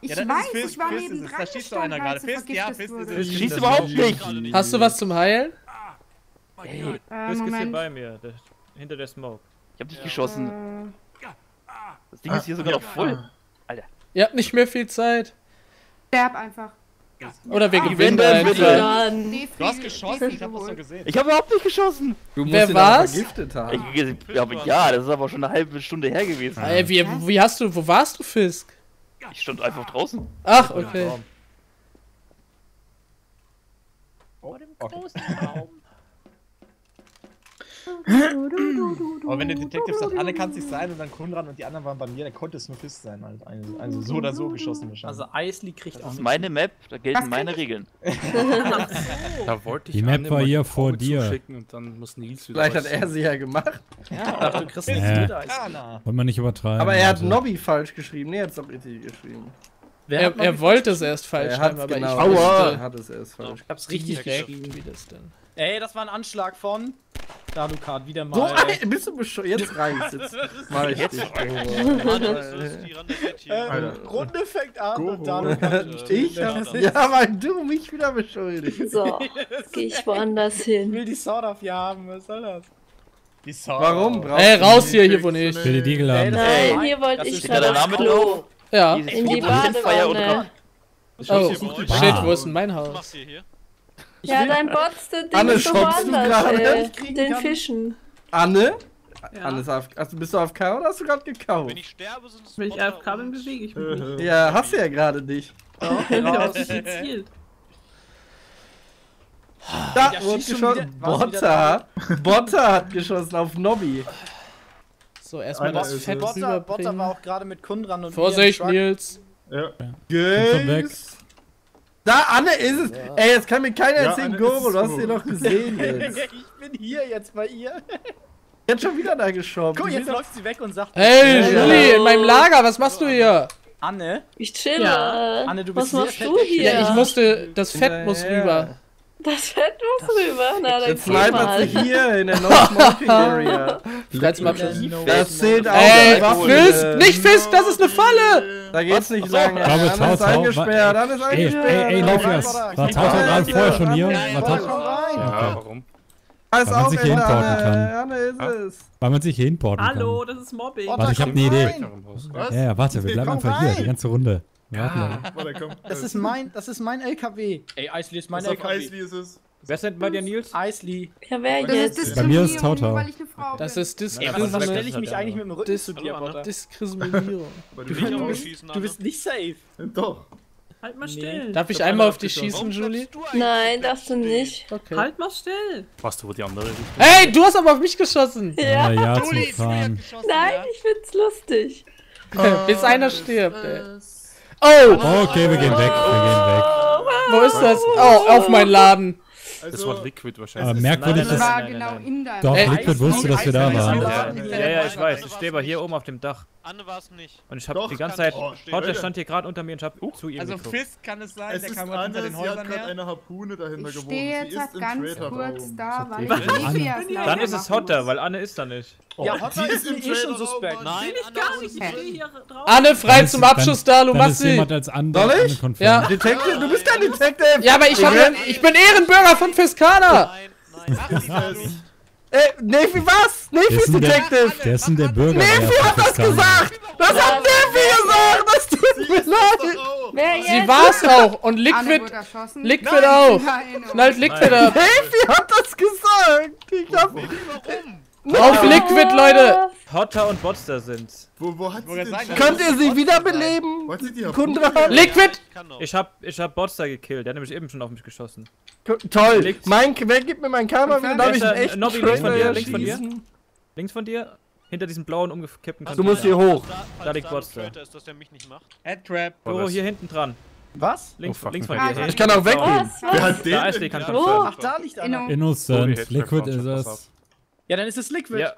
Speaker 11: Ich
Speaker 6: Ja,
Speaker 11: weiß,
Speaker 6: Fisk,
Speaker 11: ich war
Speaker 6: Fisk
Speaker 11: neben dran
Speaker 6: Da schießt doch einer gerade. Fisk, ja, Fisk ist es.
Speaker 9: Schießt überhaupt nicht.
Speaker 7: Hast du was zum Heilen?
Speaker 11: Äh,
Speaker 3: Fisk ist hier bei mir, der, hinter der Smoke.
Speaker 9: Ich hab dich geschossen.
Speaker 11: Äh,
Speaker 9: Das Ding ist hier sogar noch voll.
Speaker 7: Ihr habt nicht mehr viel Zeit.
Speaker 11: sterb einfach.
Speaker 7: Oder wir
Speaker 11: Ah,
Speaker 7: gewinnen einfach.
Speaker 6: Du hast geschossen, ich hab das
Speaker 11: geholt.
Speaker 6: gesehen.
Speaker 9: Ich habe überhaupt nicht geschossen.
Speaker 1: Du musst
Speaker 7: Wer war's?
Speaker 1: vergiftet haben.
Speaker 9: Ich, ich, aber ja, das ist aber schon eine halbe Stunde her gewesen.
Speaker 7: Ey, wie, wie hast du, wo warst du, Fisk?
Speaker 9: Ich stand einfach draußen.
Speaker 7: Ach, okay.
Speaker 3: Aber wenn der Detective sagt, Anne kann es nicht sein und dann Kundran und die anderen waren bei mir, dann konnte es nur Fisk sein. Halt. Also, also so oder so geschossen wahrscheinlich.
Speaker 2: Also Eisli kriegt auch
Speaker 9: Das ist
Speaker 2: nichts.
Speaker 9: meine Map, da gelten meine Regeln.
Speaker 13: Da wollte ich
Speaker 4: Die Map war hier vor dir.
Speaker 13: Und dann muss Nils wieder
Speaker 1: Vielleicht hat er sie ja gemacht.
Speaker 2: Ja, du kriegst
Speaker 4: Äh. Wollen wir nicht übertreiben.
Speaker 1: Aber er hat
Speaker 4: also.
Speaker 1: Nobby falsch geschrieben. Nee, er hat es doch richtig geschrieben.
Speaker 2: Wer
Speaker 7: Er, er wollte es erst falsch
Speaker 1: er
Speaker 7: aber
Speaker 1: genau.
Speaker 7: ich
Speaker 1: Er
Speaker 7: wusste,
Speaker 1: hat es erst falsch.
Speaker 2: Ich hab's richtig geschrieben.
Speaker 7: wie das denn.
Speaker 2: Ey, das war ein Anschlag von Dalukat, wieder mal.
Speaker 1: So, ein, bist du bescheuert? Jetzt reicht's. Jetzt mach ich
Speaker 9: Jetzt
Speaker 1: dich.
Speaker 12: Hier.
Speaker 10: Alter.
Speaker 2: Runde fängt an und Dalukat
Speaker 1: Ich hab's, ja, weil du mich wieder beschuldigst.
Speaker 8: So, geh ich woanders
Speaker 2: Ich
Speaker 8: hin.
Speaker 2: will die Sword hier haben, was soll das?
Speaker 3: Die Sau.
Speaker 1: Warum brauchst
Speaker 7: Ey, raus hier, hier wo nicht.
Speaker 4: Ich will die Diegel haben.
Speaker 2: Ey,
Speaker 8: Nein, hier wollte ich gerade
Speaker 9: Name
Speaker 8: Klo.
Speaker 7: Ja.
Speaker 9: Dieses
Speaker 8: In die Badewanne.
Speaker 10: Ich
Speaker 7: Oh, shit, wo ist denn mein
Speaker 12: Was
Speaker 7: Haus?
Speaker 12: machst du hier?
Speaker 8: Ja, dein
Speaker 1: Anne,
Speaker 8: ist doch
Speaker 1: schubst du
Speaker 8: woanders,
Speaker 1: gerade?
Speaker 8: ey.
Speaker 2: Kriegen
Speaker 8: Den. Fischen.
Speaker 1: Anne?
Speaker 5: Ja.
Speaker 1: Anne ist AFK. Also bist du AFK oder hast du gerade gekauft?
Speaker 12: Wenn ich sterbe, sind es
Speaker 5: Wenn ich AFK bin, bewege ich mich nicht.
Speaker 1: Ja, hast du ja gerade nicht.
Speaker 5: Dich gezielt.
Speaker 1: Da
Speaker 2: Ja,
Speaker 1: wurde geschossen. Botta. Botta hat geschossen auf Nobby.
Speaker 7: So, erstmal das Fett.
Speaker 2: Botter, Botter
Speaker 7: rüberbringen.
Speaker 2: war auch gerade mit Kundran und
Speaker 7: Vorsicht. Nils.
Speaker 10: Ja.
Speaker 1: Gays. Da, Anne ist es. Ey, jetzt kann mir keiner
Speaker 10: Ja,
Speaker 1: erzählen, Goro, du hast sie doch gesehen jetzt.
Speaker 2: ich bin hier jetzt bei ihr.
Speaker 1: Jetzt schon wieder da geschoben.
Speaker 2: Guck, jetzt läuft sie weg und sagt:
Speaker 7: Hey,
Speaker 1: Ja.
Speaker 7: Julie, in meinem Lager, was machst du hier?
Speaker 2: Anne,
Speaker 8: Ich chill.
Speaker 5: Ja.
Speaker 2: Anne, du
Speaker 8: Was
Speaker 2: bist sehr
Speaker 8: machst du hier?
Speaker 7: Ja, ich musste, das Fett muss rüber.
Speaker 8: Das Fett muss rüber. Na, dann
Speaker 1: Jetzt snipert sie
Speaker 8: mal.
Speaker 1: hier in der No-Smoking-Area.
Speaker 7: Freiz mal Abschluss.
Speaker 1: Das zählt auch
Speaker 7: Ey. Fisk, nicht Fisk, das ist eine Falle!
Speaker 1: Da geht's nicht lange.
Speaker 4: Schau,
Speaker 1: Anne ist eingesperrt, Anne ist
Speaker 4: Ey,
Speaker 1: eingesperrt.
Speaker 4: ey, ey,
Speaker 1: Anne ist
Speaker 4: Lukas.
Speaker 1: eingesperrt.
Speaker 4: War Tau gerade vorher schon hier?
Speaker 1: Ja,
Speaker 4: War
Speaker 1: schon rein.
Speaker 13: Ja, warum?
Speaker 1: Ist
Speaker 4: Weil man sich hier hinporten kann.
Speaker 1: Anne ist es.
Speaker 4: weil man sich hier hinporten
Speaker 5: Hallo, das ist Mobbing.
Speaker 4: Warte, ich hab eine Idee.
Speaker 10: Was?
Speaker 4: kann. Ja, ja, warte, wir bleiben einfach hier, die ganze Runde. Warten noch.
Speaker 10: Warte, komm.
Speaker 2: Das ist mein, das ist mein LKW. Ey, Eisli ist mein
Speaker 10: Was auf
Speaker 2: LKW.
Speaker 10: Eisli ist es?
Speaker 3: Wer ist denn bei dir, Nils?
Speaker 2: Eisli.
Speaker 8: Ja, wer
Speaker 11: Das
Speaker 8: jetzt?
Speaker 11: ist
Speaker 4: Bei mir ist
Speaker 11: Diskriminierung,
Speaker 4: Tautau.
Speaker 11: nur weil ich eine Frau
Speaker 7: Das ist
Speaker 2: Ey, was, was
Speaker 7: Diskriminierung.
Speaker 2: stelle ich mich eigentlich mit dem Rücken zu dir,
Speaker 12: Hallo,
Speaker 2: Botter?
Speaker 7: Diskriminierung.
Speaker 12: Du
Speaker 10: du bist.
Speaker 2: Du bist nicht safe.
Speaker 10: Doch.
Speaker 5: Halt mal
Speaker 2: Nee.
Speaker 5: still.
Speaker 7: Darf ich einmal auf dich schießen,
Speaker 12: Warum
Speaker 7: Julie?
Speaker 8: Nein, darfst du nicht.
Speaker 7: Okay.
Speaker 5: Halt mal still.
Speaker 13: Warst du wohl die andere Richtung?
Speaker 7: Hey, du hast aber auf mich geschossen!
Speaker 8: Ja.
Speaker 4: Ja, zum
Speaker 6: Juli, Juli hat
Speaker 4: Fahren.
Speaker 6: geschossen,
Speaker 8: Nein,
Speaker 6: ja?
Speaker 8: ich find's lustig.
Speaker 7: Bis einer stirbt, ey. Oh!
Speaker 4: Okay, wir gehen weg, wir gehen weg.
Speaker 7: Wo ist das? Oh, auf mein Laden.
Speaker 13: Das war
Speaker 10: Also,
Speaker 13: Liquid
Speaker 4: Aber
Speaker 13: wahrscheinlich.
Speaker 4: merkwürdig
Speaker 2: Nein,
Speaker 11: Ich
Speaker 4: ist,
Speaker 11: war genau in deinem
Speaker 4: doch, Liquid wusste, dass wir da waren.
Speaker 3: Ja, ja, ich weiß. Ich stehe aber hier oben auf dem Dach.
Speaker 12: Anne war es nicht.
Speaker 3: Und ich habe die ganze Zeit. Hotter
Speaker 10: Leute.
Speaker 3: stand hier gerade unter mir und ich habe zu ihm
Speaker 6: Also
Speaker 3: geguckt.
Speaker 6: Fisk kann es sein,
Speaker 10: es
Speaker 6: der
Speaker 10: ist
Speaker 6: kam
Speaker 10: Anne,
Speaker 6: den
Speaker 10: sie hat
Speaker 6: Häusern her.
Speaker 10: eine Harpune dahinter
Speaker 11: Ich stehe
Speaker 10: Sie
Speaker 11: jetzt
Speaker 10: ist
Speaker 11: halt ganz kurz da, weil ich erst
Speaker 5: Dann
Speaker 3: ist es Hotter, weil Anne ist da nicht.
Speaker 2: Ja,
Speaker 10: Oh,
Speaker 2: Hotter
Speaker 10: die
Speaker 2: ist
Speaker 10: ist
Speaker 2: eh schon suspekt.
Speaker 12: Nein,
Speaker 5: ich
Speaker 12: Anne
Speaker 5: gar nicht. Ich hier drauf.
Speaker 7: Anne, frei zum mach sie!
Speaker 4: jemand als An
Speaker 1: Soll ich?
Speaker 7: Ja.
Speaker 1: Detective, du bist der Detective.
Speaker 7: Ja, aber ich, hab, ich bin Ehrenbürger von Fiskana!
Speaker 12: Nein, nein.
Speaker 1: Ey, Nefi, was? Nefi ist
Speaker 4: denn der,
Speaker 1: Detective.
Speaker 4: wer ist denn der Bürger?
Speaker 1: Nefi
Speaker 4: der
Speaker 1: hat das gesagt. Das hat Nefi gesagt. Das tut mir leid.
Speaker 7: Sie war's auch! Und Liquid. Liquid auch!
Speaker 11: Nein.
Speaker 7: Knallt Liquid ab!
Speaker 1: Nefi hat das gesagt. Ich hab...
Speaker 7: Auf Liquid, Leute!
Speaker 3: Hotter und Botster sind's.
Speaker 10: Wo, wo hat sie denn
Speaker 6: sagen,
Speaker 1: Könnt ihr sie wiederbeleben?
Speaker 10: Die?
Speaker 1: Kundran?
Speaker 7: Liquid!
Speaker 3: Ich hab, ich hab Botster gekillt. Der hat nämlich eben schon auf mich geschossen.
Speaker 1: Toll.
Speaker 3: Liegt-
Speaker 1: Mein, wer gibt mir mein Karma wieder? Darf ich einen
Speaker 3: ist da?
Speaker 1: echten
Speaker 3: Nobby, links von dir, links von dir. Links von dir, hinter diesem blauen umgekippten
Speaker 1: Du musst hier hoch.
Speaker 12: Da,
Speaker 3: Da liegt
Speaker 12: da
Speaker 3: Botster.
Speaker 12: Ist, dass der mich nicht macht.
Speaker 6: Headtrap.
Speaker 3: Doro, hier hinten dran.
Speaker 2: Was?
Speaker 3: Links,
Speaker 13: Oh,
Speaker 3: links von dir.
Speaker 1: Ich kann auch weggehen.
Speaker 8: Was?
Speaker 10: Wer hat den
Speaker 3: kann
Speaker 10: gehabt?
Speaker 8: Wo?
Speaker 2: Ach, da liegt einer.
Speaker 11: Inno.
Speaker 4: Innocent, Liquid ist es.
Speaker 2: Ja, dann ist es Liquid.
Speaker 3: Ja,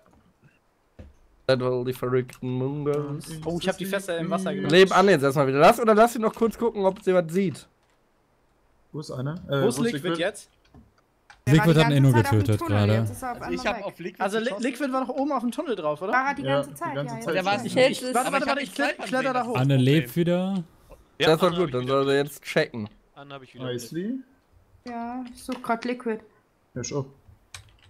Speaker 1: War die verrückten Mungos.
Speaker 2: Oh, ich hab die Fässer im Wasser gemacht.
Speaker 1: Leben an jetzt erstmal wieder. Lass oder lass sie noch kurz gucken, ob sie was sieht.
Speaker 10: Wo ist einer? Äh,
Speaker 2: Wo ist Liquid jetzt?
Speaker 4: Liquid hat ihn eh nur getötet gerade.
Speaker 11: Ich habe auf
Speaker 2: Liquid Also Li Liquid war doch oben auf dem Tunnel drauf, oder?
Speaker 11: War er die
Speaker 10: Ja,
Speaker 11: ganze
Speaker 10: die
Speaker 11: Zeit,
Speaker 10: ganze
Speaker 11: ja.
Speaker 10: Zeit.
Speaker 11: ja.
Speaker 6: Der war
Speaker 2: Ich,
Speaker 6: nicht.
Speaker 2: ich, warte, warte, warte, ich kle- kletter da hoch.
Speaker 4: Anne lebt wieder.
Speaker 1: Das war gut, dann soll er jetzt checken.
Speaker 12: Dann habe ich wieder.
Speaker 10: Nicely.
Speaker 11: Ja, ich such grad Liquid.
Speaker 10: Ja, schon.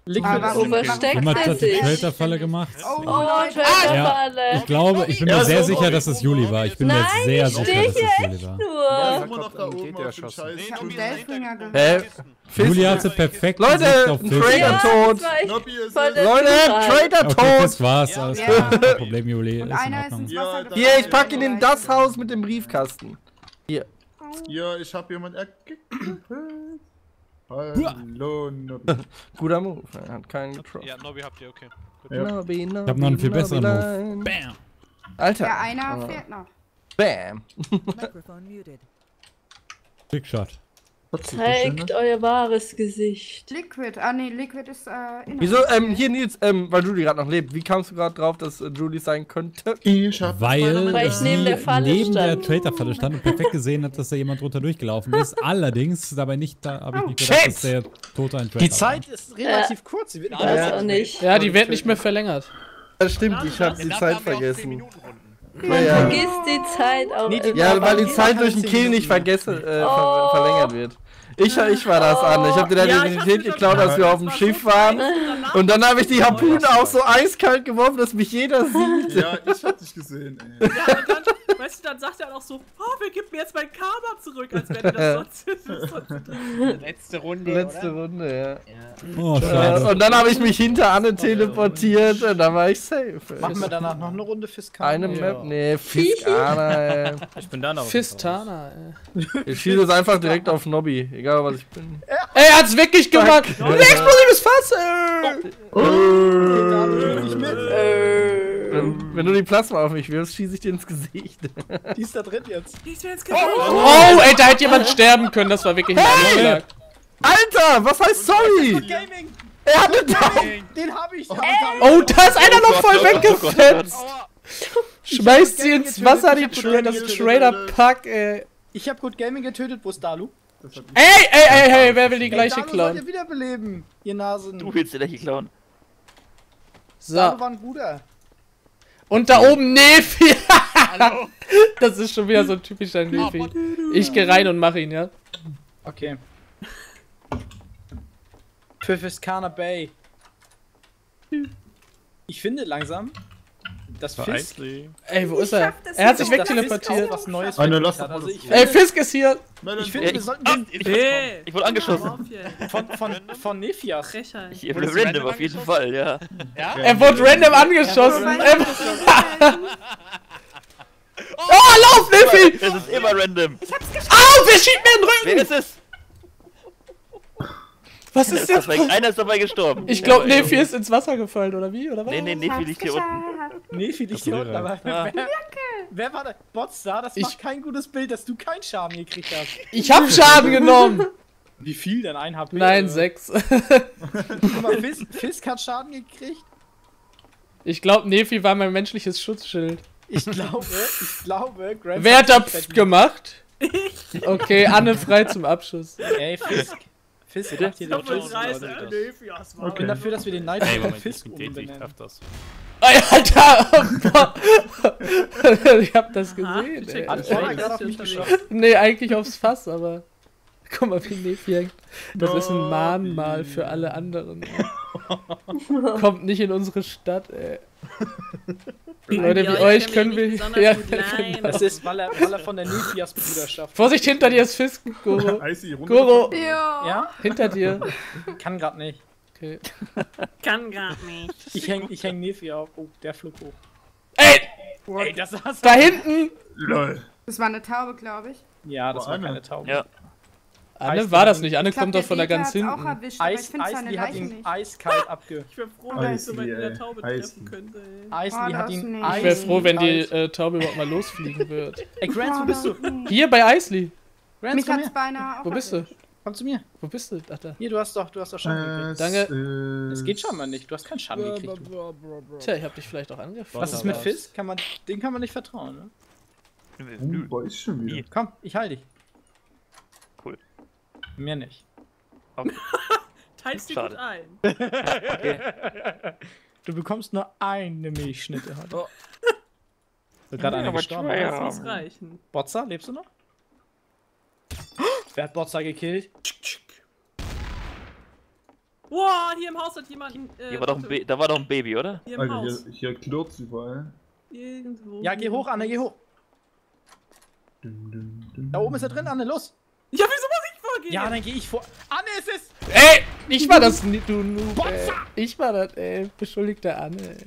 Speaker 2: Liquid
Speaker 11: warum versteckt
Speaker 4: Jemand
Speaker 11: er
Speaker 4: hat die
Speaker 11: sich?
Speaker 4: Traitor-Falle gemacht.
Speaker 11: Oh,
Speaker 8: Oh,
Speaker 11: Leute.
Speaker 8: Trailerfalle.
Speaker 4: Ich glaube, ich bin mir
Speaker 10: Ja,
Speaker 4: sehr
Speaker 10: so,
Speaker 4: sicher, dass es Juli war. Ich bin mir
Speaker 8: Nein,
Speaker 4: jetzt sehr
Speaker 8: ich
Speaker 4: sicher, dass es
Speaker 8: hier
Speaker 4: Juli war.
Speaker 8: Nur.
Speaker 10: Immer noch da oben auf
Speaker 13: erschossen.
Speaker 10: Scheiß.
Speaker 12: Nee,
Speaker 11: hab Delfinger gehört.
Speaker 4: Juli hatte perfekt
Speaker 1: Leute, ein
Speaker 8: Ja,
Speaker 1: tot! Leute,
Speaker 4: Okay,
Speaker 1: tot!
Speaker 4: das war's. Alles
Speaker 11: Ja.
Speaker 4: klar. Kein Problem, Juli.
Speaker 10: Ja,
Speaker 1: Hier, ich pack ihn in das Haus mit dem Briefkasten.
Speaker 10: Ja, ich hab jemand erkickt. Hallo, Nobby.
Speaker 1: Guter Move. Er hat keinen getroffen.
Speaker 12: Ja, Nobby habt ihr, okay.
Speaker 10: Ja.
Speaker 1: Nobby, Nobby,
Speaker 4: Ich hab noch einen viel besseren
Speaker 1: Nobby
Speaker 4: Move. Bam.
Speaker 1: Alter.
Speaker 11: Ja, einer
Speaker 1: Ah.
Speaker 11: fehlt noch.
Speaker 1: Bam.
Speaker 4: Big Shot.
Speaker 10: Schön,
Speaker 8: Zeigt
Speaker 10: ne?
Speaker 8: euer wahres Gesicht.
Speaker 11: Liquid. Ah, nee, Liquid ist, äh.
Speaker 1: Wieso, ähm, hier Nils, ähm, weil Julie gerade noch lebt. Wie kamst du gerade drauf, dass äh, Julie sein könnte?
Speaker 10: Ich hab
Speaker 4: Weil,
Speaker 8: Weil ich neben der Falle
Speaker 4: neben der
Speaker 8: stand.
Speaker 4: Traitor-Falle stand und perfekt gesehen hat, dass da jemand drunter durchgelaufen ist. Allerdings dabei nicht, da habe ich nicht gedacht,
Speaker 1: shit!
Speaker 4: dass der Tote ein Traitor
Speaker 2: Die Zeit ist relativ kurz. Sie wird besser.
Speaker 8: auch nicht.
Speaker 7: Ja, die wird nicht mehr verlängert.
Speaker 1: Das stimmt, ich hab die Zeit
Speaker 6: haben wir auch 10
Speaker 1: vergessen.
Speaker 6: Runden.
Speaker 1: Ja, ja.
Speaker 8: Vergiss die Zeit auch
Speaker 2: Nee, die-
Speaker 1: ja, weil die Zeit durch den Kill nicht
Speaker 2: Minuten.
Speaker 1: vergessen, äh, ver
Speaker 8: Oh.
Speaker 1: verlängert wird. Ich, ich war das an. Ich hab dir
Speaker 5: Ja,
Speaker 1: deine
Speaker 5: ich hab's
Speaker 1: Identität geklaut, als wir auf dem Schiff
Speaker 5: so
Speaker 1: waren. Und dann habe ich die Harpune auch so eiskalt geworfen, dass mich jeder sieht.
Speaker 10: Ja, ich hab dich gesehen, ey.
Speaker 5: Ja, und dann, weißt du, dann sagt er auch so, oh, wer gibt mir jetzt mein Karma zurück, als wäre das sonst, sonst
Speaker 6: Letzte Runde.
Speaker 1: Letzte
Speaker 6: oder?
Speaker 1: Runde,
Speaker 4: Oh,
Speaker 1: ja.
Speaker 4: schade.
Speaker 1: Äh, und dann habe ich mich hinter Anne teleportiert und dann war ich safe.
Speaker 2: Machen wir danach noch eine Runde Fiskal?
Speaker 1: Eine Map? Nee, Fiskana, ey.
Speaker 13: Ich bin da noch.
Speaker 7: Fistana, ey.
Speaker 1: Ich schieße jetzt einfach direkt auf Nobby, egal was ich bin.
Speaker 7: Ey, er hat's wirklich gemacht! Ein explosives Fass, ey!
Speaker 2: nicht mit.
Speaker 1: Wenn, wenn du die Plasma auf mich wirfst, schieße ich dir ins Gesicht.
Speaker 2: Die ist da drin jetzt.
Speaker 5: Die ist mir jetzt
Speaker 7: Oh, ey, da hätte jemand sterben können, das war wirklich ein
Speaker 1: Hey!
Speaker 7: Anschlag.
Speaker 1: Alter, was heißt sorry? Er hat eine Daumen.
Speaker 2: Den hab ich!
Speaker 7: Oh, da ist einer noch voll
Speaker 9: Oh Gott, oh oh
Speaker 7: weggefetzt! Schmeißt sie ins Wasser, die das
Speaker 2: getötet.
Speaker 7: Trader-Pack, ey.
Speaker 2: Ich hab Good Gaming getötet, wo ist Dalu?
Speaker 7: Ey, ey, ey, hey, wer will die gleiche
Speaker 2: Dalu sollt ihr
Speaker 7: klauen?
Speaker 2: wiederbeleben, ihr Nasen.
Speaker 9: Du willst den hier klauen.
Speaker 7: So,
Speaker 2: Dalu war ein Bruder.
Speaker 7: und da oben Nefi! Das ist schon wieder so ein typischer Nefi. Ich geh rein und mach ihn, ja?
Speaker 2: Okay. Fiskana Bay. Ich finde langsam, das
Speaker 13: War
Speaker 2: Fisk.
Speaker 7: Ey, wo ist
Speaker 11: Ich
Speaker 7: er? Er hat sich wegteleportiert.
Speaker 2: was Neues
Speaker 10: Eine,
Speaker 2: Also ich,
Speaker 7: Ey, Fisk ist hier!
Speaker 2: Ich finde, wir sollten den
Speaker 9: Ich,
Speaker 5: Hey,
Speaker 9: ich wurde angeschossen.
Speaker 2: von, von, von Nefias.
Speaker 9: Ich
Speaker 6: Wurdest du
Speaker 9: random
Speaker 6: random
Speaker 9: auf jeden? Fall, ja.
Speaker 6: Ja?
Speaker 7: Er wurde random angeschossen. Oh, lauf, Nefi!
Speaker 9: Es ist immer random.
Speaker 7: Au, wer schiebt mir den
Speaker 9: Wer
Speaker 7: Rücken?
Speaker 9: ist es?
Speaker 7: Was ist jetzt?
Speaker 9: Dabei, einer ist dabei gestorben.
Speaker 7: Ich glaube, Nefi ist ins Wasser gefallen, oder wie? Oder was?
Speaker 9: Nee, nee, Nefi liegt hier unten.
Speaker 2: Nefi liegt hier unten, aber
Speaker 9: Ah.
Speaker 2: wer, wer war der? Botstar, das
Speaker 7: Ich-
Speaker 2: macht kein gutes Bild, dass du keinen Schaden gekriegt hast.
Speaker 7: Ich hab Schaden genommen!
Speaker 2: Wie viel denn? Ein HP?
Speaker 7: Nein,
Speaker 2: oder?
Speaker 7: sechs.
Speaker 2: Guck mal, Fisk, Fisk hat Schaden gekriegt.
Speaker 7: Ich glaube, Nefi war mein menschliches Schutzschild.
Speaker 2: Ich glaube, ich glaube, Grant
Speaker 7: Wer hat da gemacht? Okay, Anne frei zum Abschuss.
Speaker 2: Ey, Fisk. Fisk macht hier
Speaker 5: äh, Fias, Mann.
Speaker 2: Ich bin dafür, dass wir den Night
Speaker 13: Ey, Moment, ich
Speaker 2: Fisk
Speaker 13: ich
Speaker 2: umbenennen.
Speaker 13: darf das.
Speaker 7: Ey, Alter! ich hab das gesehen,
Speaker 5: check
Speaker 7: ey.
Speaker 2: Hat gerade auf mich geschossen.
Speaker 7: Nee, eigentlich aufs Fass, aber. Guck mal, wie Nefi hängt. Das ist ein Mahnmal für alle anderen. Kommt nicht in unsere Stadt, ey. Leute, wie euch können wir. Ja, genau.
Speaker 2: Das ist, weil er, weil er von der Nefias Bruderschaft.
Speaker 7: Vorsicht, hinter dir ist Fisk, Goro. Goro,
Speaker 11: Ja.
Speaker 2: Ja?
Speaker 7: hinter dir.
Speaker 2: Kann grad nicht.
Speaker 7: Okay.
Speaker 5: Kann gar nicht.
Speaker 2: Ich häng, ich häng Nefi auf. Oh, der flog hoch.
Speaker 7: Ey,
Speaker 2: Ey, das war's.
Speaker 7: da hinten!
Speaker 10: Lol.
Speaker 11: Das war eine Taube, glaube ich.
Speaker 2: Ja, das
Speaker 10: Oh,
Speaker 2: war
Speaker 10: Anne.
Speaker 2: keine Taube.
Speaker 9: Ja.
Speaker 7: Anne war das nicht. Anne
Speaker 11: Ich glaub,
Speaker 7: kommt doch von da ganz
Speaker 11: hat's auch
Speaker 7: hinten.
Speaker 11: erwischt, aber ich
Speaker 2: Eis,
Speaker 11: finde seine
Speaker 2: Eisli hat ihn
Speaker 11: nicht.
Speaker 2: eiskalt abge...
Speaker 5: Ich wäre froh, wenn ich so weit in der. Taube
Speaker 10: Eisli.
Speaker 5: treffen könnte.
Speaker 2: Eisli
Speaker 11: Oh,
Speaker 2: hat ihn
Speaker 11: nicht.
Speaker 7: Ich wäre froh, wenn die äh, Taube überhaupt mal losfliegen wird.
Speaker 2: Ey, Grant, wo bist du?
Speaker 7: Hier bei Eisli.
Speaker 2: Grant,
Speaker 11: Mich
Speaker 2: komm
Speaker 11: hat's beinahe auch
Speaker 7: Wo bist du?
Speaker 2: Komm zu mir.
Speaker 7: Wo bist du? Ach, da.
Speaker 2: Hier, du hast doch, du hast doch Schaden gekriegt.
Speaker 10: Es
Speaker 7: Danke.
Speaker 2: Das geht schon mal nicht. Du hast keinen Schaden gekriegt.
Speaker 7: Tja, ich hab dich vielleicht auch angefasst.
Speaker 2: Was ist mit Fisk? Kann man, den kann man nicht vertrauen, ne?
Speaker 10: Wo ist schon wieder?
Speaker 2: Komm, ich heil dich. Mir nicht.
Speaker 5: Teilst dir
Speaker 9: Schade.
Speaker 5: gut ein.
Speaker 2: Du bekommst nur eine Milchschnitte heute.
Speaker 6: Oh.
Speaker 2: So gerade einer gestorben.
Speaker 5: Das muss reichen.
Speaker 2: Botza, lebst du noch? Wer hat Botza gekillt?
Speaker 5: Wow, hier im Haus hat jemand. Äh,
Speaker 9: Hier war doch ein da war doch ein Baby, oder?
Speaker 5: Hier im
Speaker 10: Alter,
Speaker 5: Haus.
Speaker 10: hier, hier klirrt's überall.
Speaker 5: Irgendwo.
Speaker 2: Ja, geh hoch, Anne, geh hoch.
Speaker 10: Dum, dum, dum.
Speaker 2: Da oben ist er drin, Anne, los.
Speaker 5: Ich vorgehen?
Speaker 2: Ja, dann geh ich vor. Anne, es ist.
Speaker 7: Ey, ich war das, du Noob, ey. Ich war das, ey. Beschuldigte Anne, ey.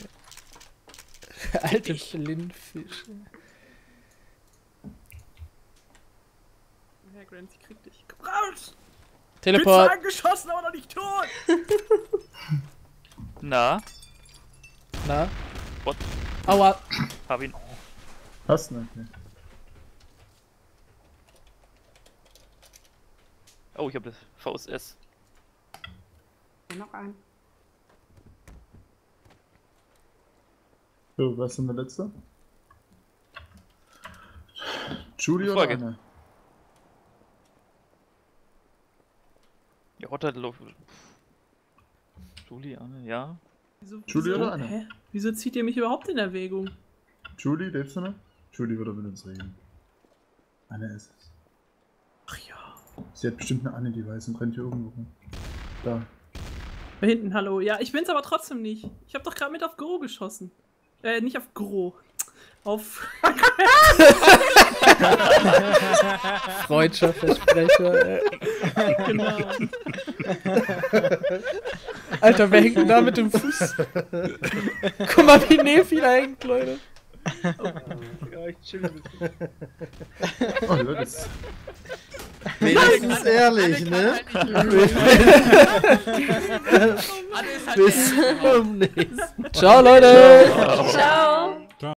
Speaker 7: Alte Blindfisch.
Speaker 5: Ja, Grant, sie kriegt dich. Komm raus!
Speaker 7: Teleport.
Speaker 5: Bin zwar angeschossen, aber noch nicht tot!
Speaker 9: Na,
Speaker 7: Na?
Speaker 9: What?
Speaker 7: Aua.
Speaker 9: hab ihn.
Speaker 10: Hast du nicht?
Speaker 9: Oh, ich hab das VSS.
Speaker 11: Noch ein.
Speaker 10: So, was ist denn der letzte? Julie oder
Speaker 9: Frage.
Speaker 10: Anne?
Speaker 9: Ja, Hotter läuft. Julie, Anne, ja.
Speaker 5: Wieso,
Speaker 10: Julie
Speaker 5: wieso,
Speaker 10: oder Anne?
Speaker 5: hä? Wieso zieht ihr mich überhaupt in Erwägung?
Speaker 10: Julie, lebst du noch? Julie würde mit uns reden. Anne ist es. Sie hat bestimmt eine Anne, die weiß und rennt hier irgendwo rum. Da.
Speaker 5: Da hinten, hallo. Ja, ich bin's aber trotzdem nicht. Ich hab doch gerade mit auf Gro geschossen. Äh, nicht auf Gro. Auf.
Speaker 7: Freudscher Versprecher, ey.
Speaker 5: genau.
Speaker 7: Alter, wer hängt denn da mit dem Fuß? Guck mal, wie Nefi da hängt, Leute.
Speaker 2: Ja, ich chill ein bisschen.
Speaker 10: Oh, ja, das.
Speaker 1: Wenigstens ehrlich, ne?
Speaker 6: Ist halt
Speaker 1: Bis zum nächsten Mal.
Speaker 7: Ciao, Leute.
Speaker 9: Ciao.
Speaker 8: Ciao.